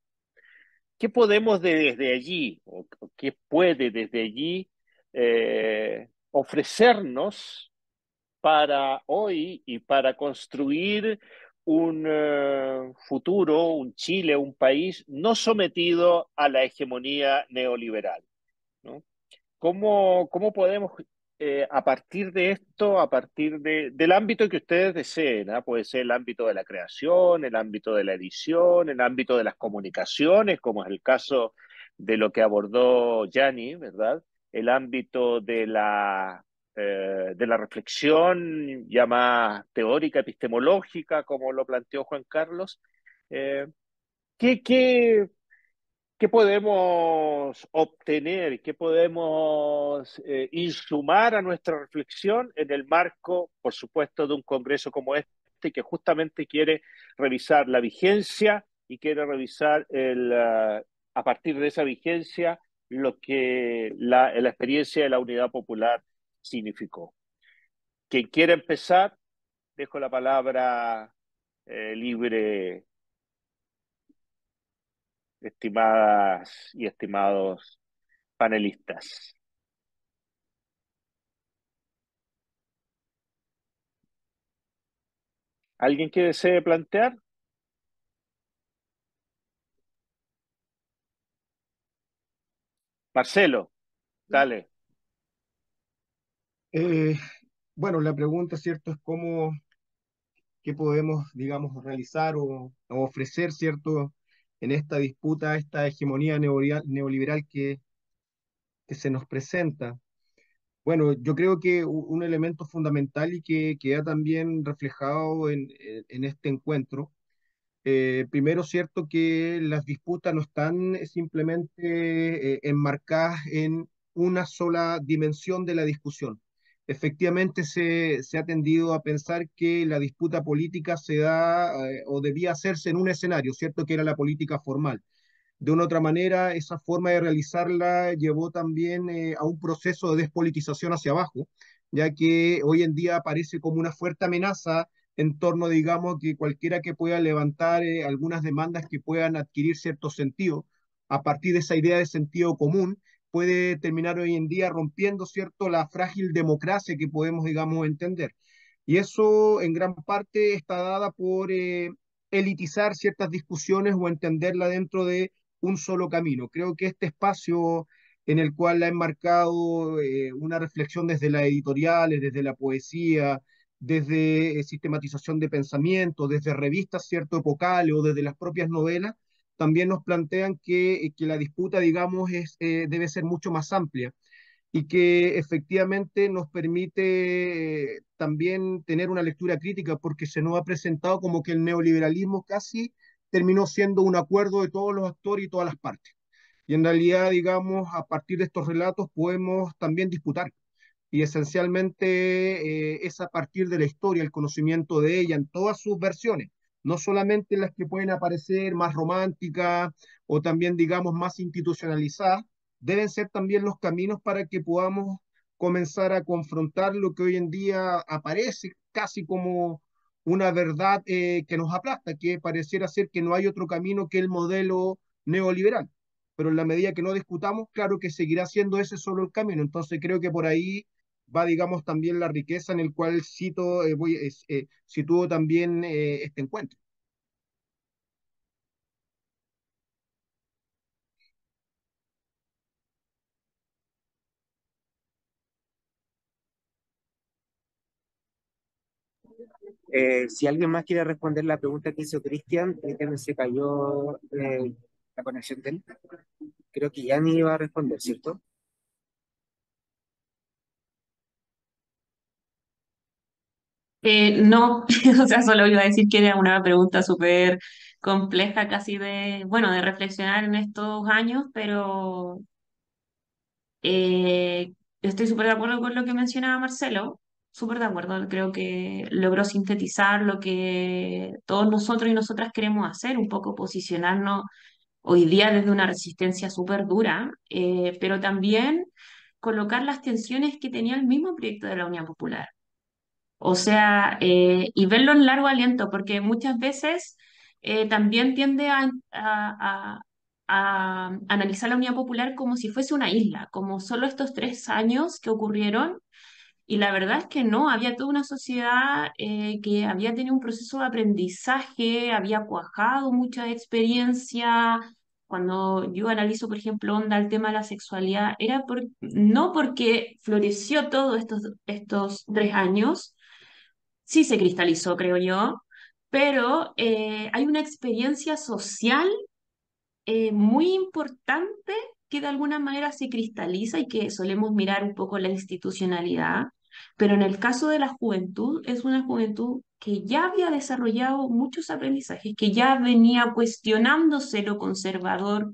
S1: ¿Qué podemos desde allí, o, qué puede desde allí eh, ofrecernos para hoy y para construir un eh, futuro, un Chile, un país no sometido a la hegemonía neoliberal? ¿Cómo, ¿Cómo podemos eh, a partir de esto, a partir de, del ámbito que ustedes deseen, ¿ah? puede ser el ámbito de la creación, el ámbito de la edición, el ámbito de las comunicaciones, como es el caso de lo que abordó Gianni, ¿verdad? El ámbito de la, eh, de la reflexión ya más teórica, epistemológica, como lo planteó Juan Carlos. Eh, ¿qué, qué, ¿Qué podemos obtener, qué podemos eh, insumar a nuestra reflexión en el marco, por supuesto, de un congreso como este que justamente quiere revisar la vigencia y quiere revisar el, uh, a partir de esa vigencia lo que la, la, experiencia de la unidad popular significó? Quien quiera empezar, dejo la palabra eh, libre estimadas y estimados panelistas. ¿Alguien que desee plantear? Marcelo, dale.
S4: Eh, bueno, la pregunta, ¿cierto? Es cómo, qué podemos, digamos, realizar o, o ofrecer, ¿cierto? En esta disputa, esta hegemonía neoliberal que, se nos presenta. Bueno, yo creo que un elemento fundamental y que queda también reflejado en, en este encuentro, eh, primero, cierto que las disputas no están simplemente eh, enmarcadas en una sola dimensión de la discusión. Efectivamente, se, se ha tendido a pensar que la disputa política se da eh, o debía hacerse en un escenario, cierto que era la política formal. De una otra manera, esa forma de realizarla llevó también eh, a un proceso de despolitización hacia abajo, ya que hoy en día aparece como una fuerte amenaza en torno, digamos, que cualquiera que pueda levantar eh, algunas demandas que puedan adquirir cierto sentido, a partir de esa idea de sentido común, puede terminar hoy en día rompiendo, ¿cierto?, la frágil democracia que podemos, digamos, entender. Y eso en gran parte está dada por eh, elitizar ciertas discusiones o entenderla dentro de un solo camino. Creo que este espacio en el cual ha enmarcado eh, una reflexión desde las editoriales, desde la poesía, desde eh, sistematización de pensamiento, desde revistas cierto epocales o desde las propias novelas, también nos plantean que, eh, que la disputa, digamos, es, debe ser mucho más amplia y que efectivamente nos permite también tener una lectura crítica porque se nos ha presentado como que el neoliberalismo casi terminó siendo un acuerdo de todos los actores y todas las partes. Y en realidad, digamos, a partir de estos relatos podemos también disputar. Y esencialmente eh, es a partir de la historia, el conocimiento de ella en todas sus versiones, no solamente las que pueden aparecer más románticas o también, digamos, más institucionalizadas, deben ser también los caminos para que podamos comenzar a confrontar lo que hoy en día aparece casi como una verdad eh, que nos aplasta, que pareciera ser que no hay otro camino que el modelo neoliberal. Pero en la medida que no discutamos, claro que seguirá siendo ese solo el camino. Entonces creo que por ahí va, digamos, también la riqueza en el cual cito, eh, voy, eh, situó también este encuentro.
S7: Eh, si alguien más quiere responder la pregunta que hizo Cristian, que se cayó eh, la conexión de él. Creo que ya ni iba a responder, ¿cierto?
S5: Eh, no, o sea, solo iba a decir que era una pregunta súper compleja, casi de, bueno, de reflexionar en estos años, pero estoy súper de acuerdo con lo que mencionaba Marcelo súper de acuerdo. Creo que logró sintetizar lo que todos nosotros y nosotras queremos hacer, un poco posicionarnos hoy día desde una resistencia súper dura, eh, pero también colocar las tensiones que tenía el mismo proyecto de la Unión Popular. O sea, eh, y verlo en largo aliento, porque muchas veces eh, también tiende a, a, a, analizar la Unión Popular como si fuese una isla, como solo estos tres años que ocurrieron y la verdad es que no, había toda una sociedad eh, que había tenido un proceso de aprendizaje, había cuajado mucha experiencia. Cuando yo analizo, por ejemplo, onda el tema de la sexualidad, era por, no porque floreció todos estos, estos tres años, sí se cristalizó, creo yo, pero eh, hay una experiencia social eh, muy importante que de alguna manera se cristaliza y que solemos mirar un poco la institucionalidad pero en el caso de la juventud, es una juventud que ya había desarrollado muchos aprendizajes, que ya venía cuestionándose lo conservador,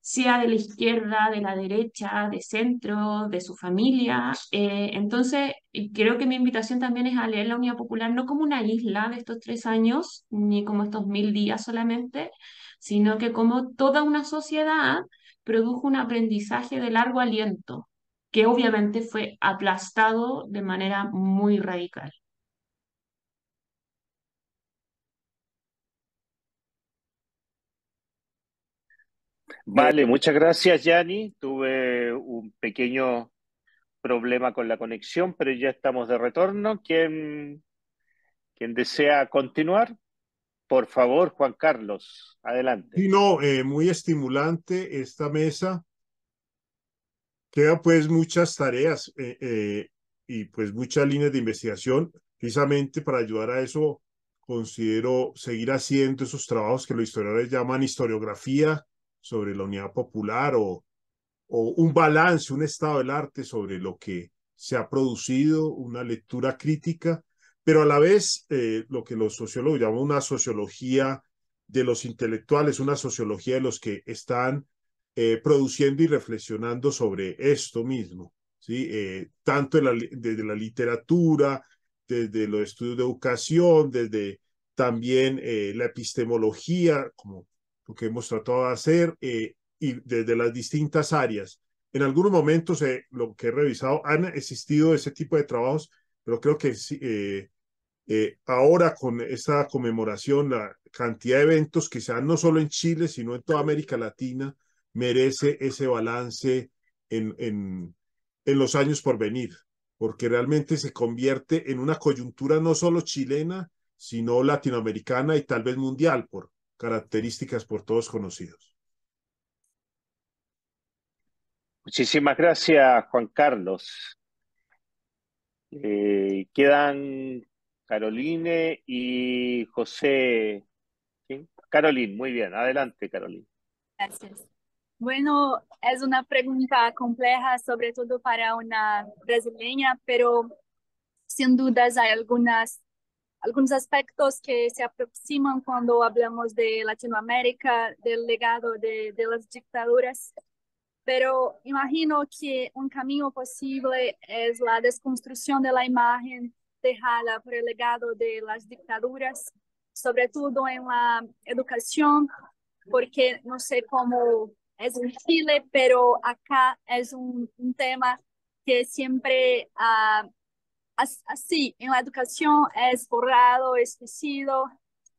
S5: sea de la izquierda, de la derecha, de centro, de su familia. Eh, entonces, creo que mi invitación también es a leer la Unidad Popular no como una isla de estos tres años, ni como estos mil días solamente, sino que como toda una sociedad produjo un aprendizaje de largo aliento, que obviamente fue aplastado de manera muy radical.
S1: Vale, muchas gracias, Yanni. Tuve un pequeño problema con la conexión, pero ya estamos de retorno. ¿Quién, quién desea continuar? Por favor, Juan Carlos, adelante.
S6: Y no, eh, muy estimulante esta mesa. Quedan pues muchas tareas eh, eh, y pues muchas líneas de investigación. Precisamente para ayudar a eso, considero seguir haciendo esos trabajos que los historiadores llaman historiografía sobre la unidad popular o, o un balance, un estado del arte sobre lo que se ha producido una lectura crítica, pero a la vez eh, lo que los sociólogos llaman una sociología de los intelectuales, una sociología de los que están eh, produciendo y reflexionando sobre esto mismo, ¿sí? Eh, tanto desde la literatura, desde los estudios de educación, desde también la epistemología, como lo que hemos tratado de hacer, y desde las distintas áreas. En algunos momentos, lo que he revisado, han existido ese tipo de trabajos, pero creo que ahora con esta conmemoración, la cantidad de eventos que se dan no solo en Chile, sino en toda América Latina, merece ese balance en, en, en los años por venir, porque realmente se convierte en una coyuntura no solo chilena, sino latinoamericana y tal vez mundial por características por todos conocidos.
S1: Muchísimas gracias, Juan Carlos. Eh, quedan Caroline y José. ¿Sí? Caroline, muy bien. Adelante, Caroline.
S2: Gracias. Bueno, es una pregunta compleja, sobre todo para una brasileña, pero sin dudas hay algunas, algunos aspectos que se aproximan cuando hablamos de Latinoamérica, del legado de, de las dictaduras. Pero imagino que un camino posible es la desconstrucción de la imagen dejada por el legado de las dictaduras, sobre todo en la educación, porque no sé cómo es en Chile, pero acá es un, un tema que siempre, uh, así, en la educación es borrado, esquecido.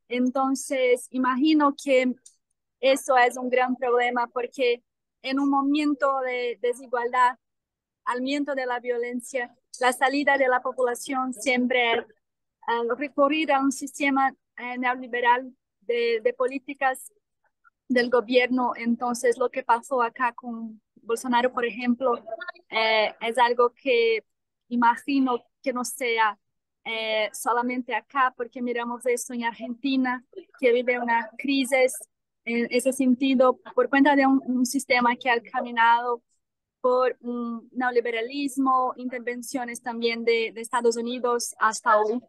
S2: Entonces, imagino que eso es un gran problema porque en un momento de desigualdad, aumento de la violencia, la salida de la población siempre es recurrir a un sistema uh, neoliberal de, de políticas del gobierno. Entonces, lo que pasó acá con Bolsonaro, por ejemplo, eh, es algo que imagino que no sea eh, solamente acá, porque miramos esto en Argentina, que vive una crisis en ese sentido por cuenta de un, sistema que ha caminado por un neoliberalismo, intervenciones también de, de Estados Unidos hasta hoy.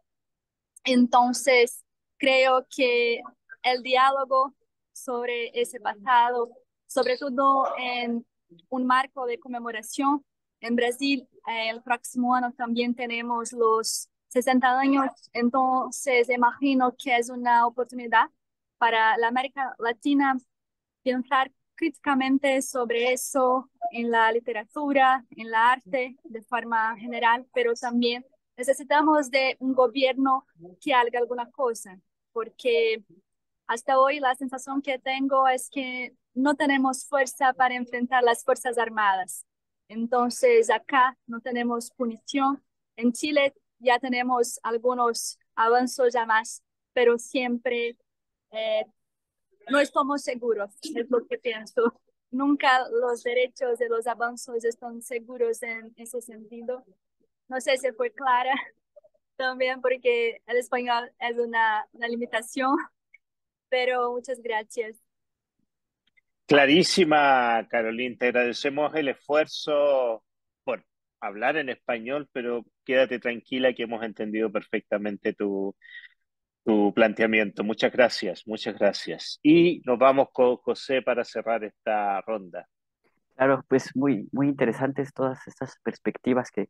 S2: Entonces, creo que el diálogo sobre ese pasado, sobre todo en un marco de conmemoración. En Brasil, eh, el próximo año también tenemos los 60 años, entonces imagino que es una oportunidad para la América Latina pensar críticamente sobre eso en la literatura, en la arte de forma general, pero también necesitamos de un gobierno que haga alguna cosa, porque hasta hoy la sensación que tengo es que no tenemos fuerza para enfrentar las Fuerzas Armadas. Entonces, acá no tenemos punición. En Chile ya tenemos algunos avances ya más, pero siempre eh, no estamos seguros, es lo que pienso. Nunca los derechos de los avances están seguros en ese sentido. No sé si fue clara también porque el español es una, una limitación pero muchas gracias.
S1: Clarísima, Carolina, te agradecemos el esfuerzo por hablar en español, pero quédate tranquila que hemos entendido perfectamente tu, tu planteamiento. Muchas gracias, muchas gracias. Y nos vamos con José para cerrar esta ronda.
S3: Claro, pues muy, muy interesantes todas estas perspectivas que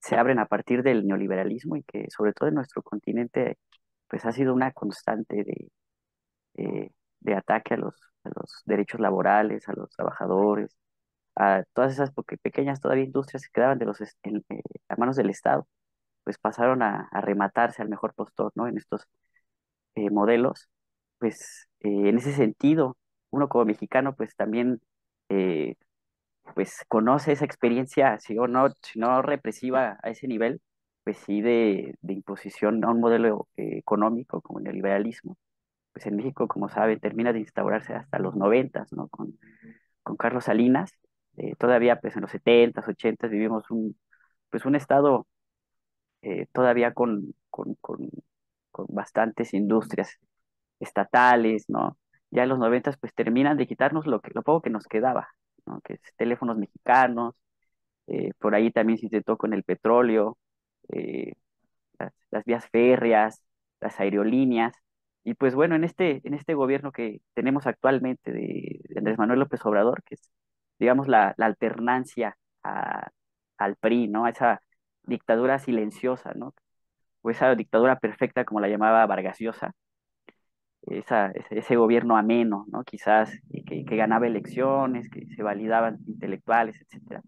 S3: se abren a partir del neoliberalismo y que sobre todo en nuestro continente pues ha sido una constante de, eh, de ataque a los, a los derechos laborales, a los trabajadores, a todas esas pequeñas todavía industrias que quedaban de los, en, eh, a manos del Estado, pues pasaron a, rematarse al mejor postor, ¿no? En estos eh, modelos, pues en ese sentido, uno como mexicano, pues también, pues conoce esa experiencia, si o no, si no represiva a ese nivel, pues sí de, de imposición a un modelo económico como el neoliberalismo, pues en México, como sabe, termina de instaurarse hasta los noventas, ¿no? Con, con Carlos Salinas, eh, todavía pues en los setentas, ochentas vivimos un, pues un estado eh, todavía con, con, con, con, bastantes industrias estatales, ¿no? Ya en los noventas pues terminan de quitarnos lo, que, lo poco que nos quedaba, ¿no? Que es teléfonos mexicanos, eh, por ahí también se intentó con el petróleo, eh, las, vías férreas, las aerolíneas, y pues bueno, en este, en este gobierno que tenemos actualmente de, Andrés Manuel López Obrador, que es, digamos, la, la alternancia al PRI, ¿no? A esa dictadura silenciosa, ¿no? O esa dictadura perfecta, como la llamaba Vargas Llosa, esa, ese, gobierno ameno, ¿no? Quizás que, que, ganaba elecciones, que se validaban intelectuales, etcétera.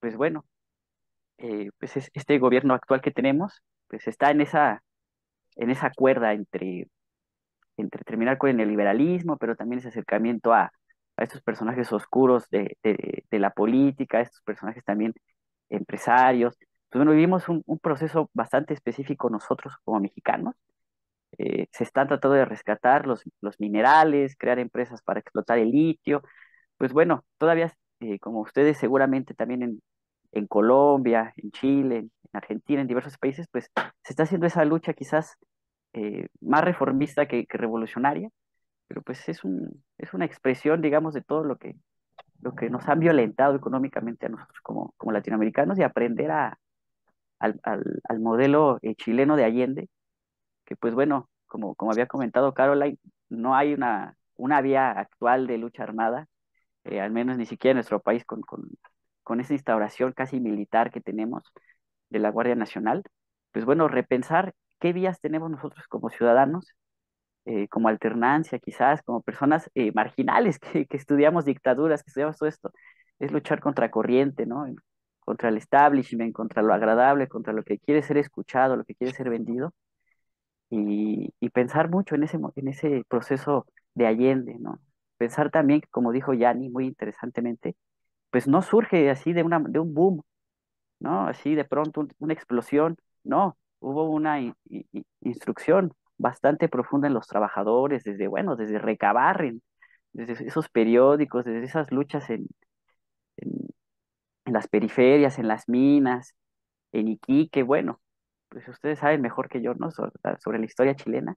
S3: Pues bueno, eh, pues es, este gobierno actual que tenemos, pues está en esa, en esa cuerda entre, entre terminar con el liberalismo, pero también ese acercamiento a, a estos personajes oscuros de, de, de, la política, estos personajes también empresarios. Pues bueno, vivimos un, un proceso bastante específico nosotros como mexicanos, eh, se están tratando de rescatar los, los minerales, crear empresas para explotar el litio. Pues bueno, todavía, eh, como ustedes seguramente también en, en Colombia, en Chile, en Argentina, en diversos países, pues se está haciendo esa lucha quizás eh, más reformista que, revolucionaria, pero pues es, un, es una expresión, digamos, de todo lo que, lo que nos han violentado económicamente a nosotros como, como latinoamericanos y aprender a, al, al, al modelo chileno de Allende, que pues bueno, como, como había comentado Caroline, no hay una, una vía actual de lucha armada, eh, al menos ni siquiera en nuestro país, con, con, con, esa instauración casi militar que tenemos de la Guardia Nacional, pues bueno, repensar qué vías tenemos nosotros como ciudadanos, eh, como alternancia quizás, como personas eh, marginales que, estudiamos dictaduras, que estudiamos todo esto, es luchar contra corriente, ¿no? Contra el establishment, contra lo agradable, contra lo que quiere ser escuchado, lo que quiere ser vendido y, pensar mucho en ese, en ese proceso de Allende, ¿no? Pensar también, como dijo Yanni muy interesantemente, pues no surge así de, una, de un boom, ¿no? Así de pronto una explosión, no, hubo una instrucción bastante profunda en los trabajadores, desde, bueno, desde recabarren, desde esos periódicos, desde esas luchas en, las periferias, en las minas, en Iquique, bueno, pues ustedes saben mejor que yo, ¿no? Sobre, la historia chilena,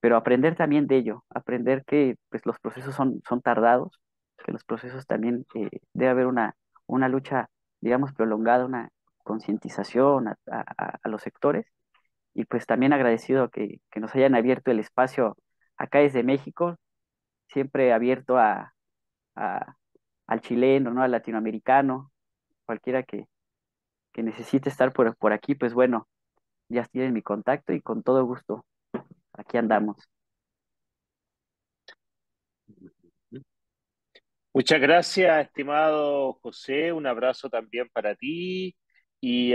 S3: pero aprender también de ello, aprender que pues, los procesos son, son tardados, que los procesos también eh, debe haber una, una lucha, digamos, prolongada, una concientización a, los sectores, y pues también agradecido que, nos hayan abierto el espacio acá desde México, siempre abierto a, a, al chileno, ¿no? al latinoamericano, cualquiera que, que necesite estar por, por aquí, pues bueno, ya tienen mi contacto y con todo gusto, aquí andamos.
S1: Muchas gracias, estimado José. Un abrazo también para ti. Y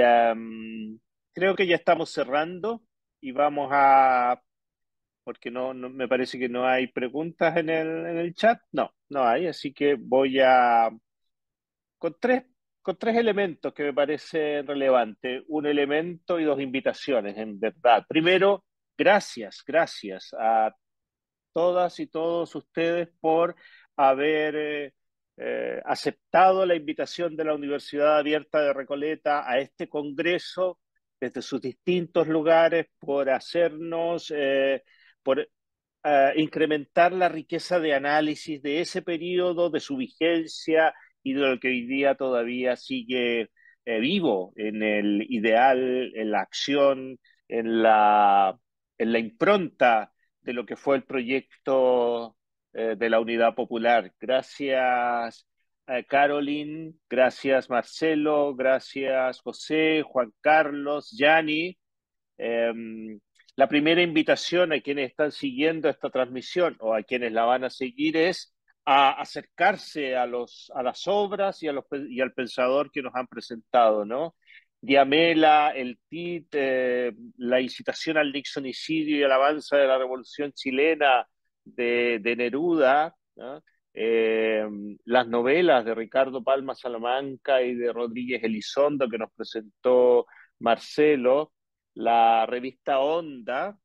S1: creo que ya estamos cerrando y vamos a, porque no, no, me parece que no hay preguntas en el, en el chat. No, no hay, así que voy a, con tres con tres elementos que me parecen relevantes. Un elemento y dos invitaciones, en verdad. Primero, gracias, gracias a todas y todos ustedes por haber eh, eh, aceptado la invitación de la Universidad Abierta de Recoleta a este congreso desde sus distintos lugares, por hacernos, eh, por incrementar la riqueza de análisis de ese periodo, de su vigencia y de lo que hoy día todavía sigue eh, vivo en el ideal, en la acción, en la, en la impronta de lo que fue el proyecto eh, de la Unidad Popular. Gracias, eh, Caroline, gracias, Marcelo, gracias, José, Juan Carlos, Yanni. Em, la primera invitación a quienes están siguiendo esta transmisión o a quienes la van a seguir es a acercarse a, los, a las obras y, a los, y al pensador que nos han presentado, ¿no? Diamela, el TIT, eh, la incitación al Nixonicidio y al avance de la revolución chilena de, Neruda, eh, las novelas de Ricardo Palma Salamanca y de Rodríguez Elizondo que nos presentó Marcelo, la revista Onda,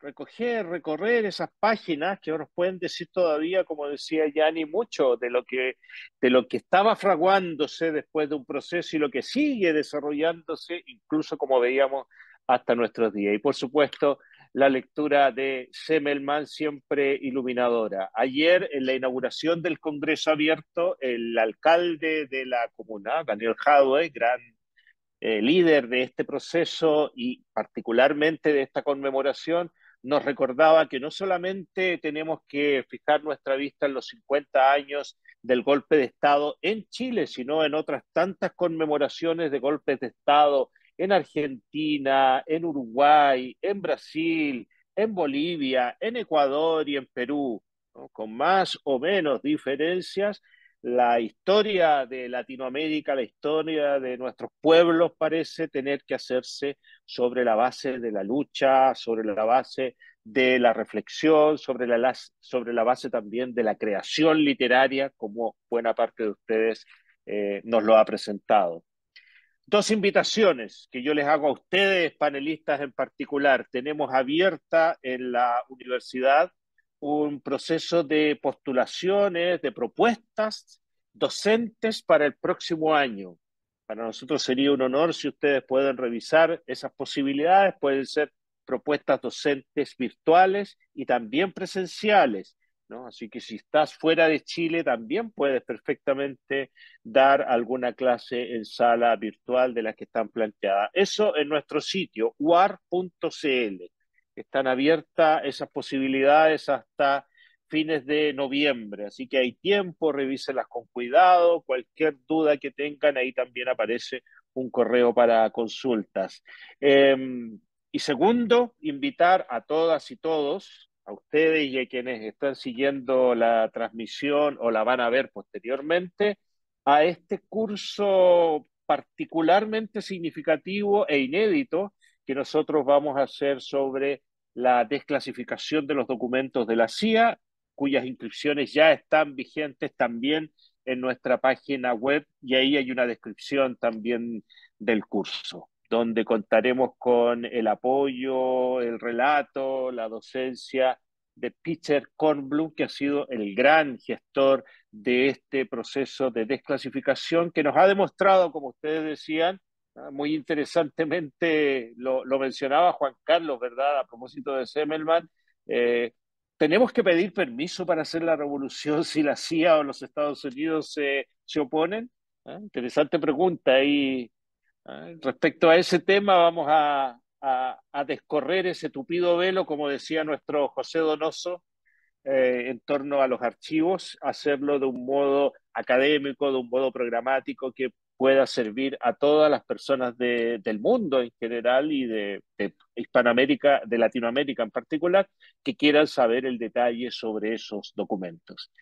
S1: recoger, recorrer esas páginas que nos pueden decir todavía, como decía Yanni, mucho de lo que, de lo que estaba fraguándose después de un proceso y lo que sigue desarrollándose, incluso como veíamos hasta nuestros días. Y por supuesto, la lectura de Semmelman, siempre iluminadora. Ayer, en la inauguración del Congreso Abierto, el alcalde de la comuna, Daniel Hadway, gran eh, líder de este proceso y particularmente de esta conmemoración, nos recordaba que no solamente tenemos que fijar nuestra vista en los 50 años del golpe de Estado en Chile, sino en otras tantas conmemoraciones de golpes de Estado en Argentina, en Uruguay, en Brasil, en Bolivia, en Ecuador y en Perú, con más o menos diferencias. La historia de Latinoamérica, la historia de nuestros pueblos parece tener que hacerse sobre la base de la lucha, sobre la base de la reflexión, sobre la, sobre la base también de la creación literaria, como buena parte de ustedes eh, nos lo ha presentado. Dos invitaciones que yo les hago a ustedes, panelistas en particular. Tenemos abierta en la universidad un proceso de postulaciones, de propuestas docentes para el próximo año. Para nosotros sería un honor si ustedes pueden revisar esas posibilidades. Pueden ser propuestas docentes virtuales y también presenciales. Así que si estás fuera de Chile, también puedes perfectamente dar alguna clase en sala virtual de las que están planteadas. Eso en nuestro sitio, uar.cl. Están abiertas esas posibilidades hasta fines de noviembre, así que hay tiempo, revíselas con cuidado, cualquier duda que tengan, ahí también aparece un correo para consultas. Em, y segundo, invitar a todas y todos a ustedes y a quienes están siguiendo la transmisión o la van a ver posteriormente, a este curso particularmente significativo e inédito que nosotros vamos a hacer sobre la desclasificación de los documentos de la CIA, cuyas inscripciones ya están vigentes también en nuestra página web y ahí hay una descripción también del curso donde contaremos con el apoyo, el relato, la docencia de Peter Kornblum, que ha sido el gran gestor de este proceso de desclasificación, que nos ha demostrado, como ustedes decían, muy interesantemente, lo, mencionaba Juan Carlos, ¿verdad? A propósito de Semmelman, eh, tenemos que pedir permiso para hacer la revolución si la CIA o los Estados Unidos se, se oponen. Ah, interesante pregunta. Y Ah, respecto a ese tema, vamos a, descorrer ese tupido velo, como decía nuestro José Donoso, eh, en torno a los archivos, hacerlo de un modo académico, de un modo programático que pueda servir a todas las personas del mundo en general y de, Hispanoamérica, de Latinoamérica en particular, que quieran saber el detalle sobre esos documentos.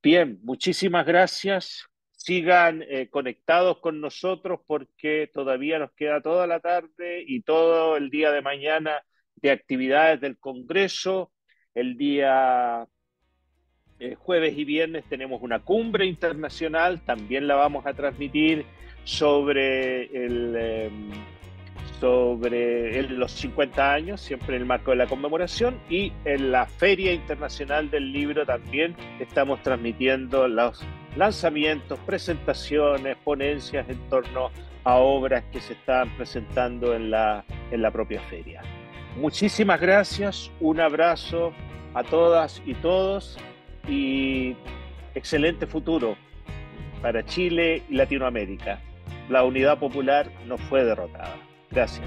S1: Bien, muchísimas gracias sigan eh, conectados con nosotros porque todavía nos queda toda la tarde y todo el día de mañana de actividades del Congreso. El día eh, jueves y viernes tenemos una cumbre internacional, también la vamos a transmitir sobre el... Em, sobre los 50 años, siempre en el marco de la conmemoración, y en la Feria Internacional del Libro también estamos transmitiendo los lanzamientos, presentaciones, ponencias en torno a obras que se están presentando en la, en la propia feria. Muchísimas gracias, un abrazo a todas y todos y excelente futuro para Chile y Latinoamérica. La unidad popular no fue derrotada. Gracias.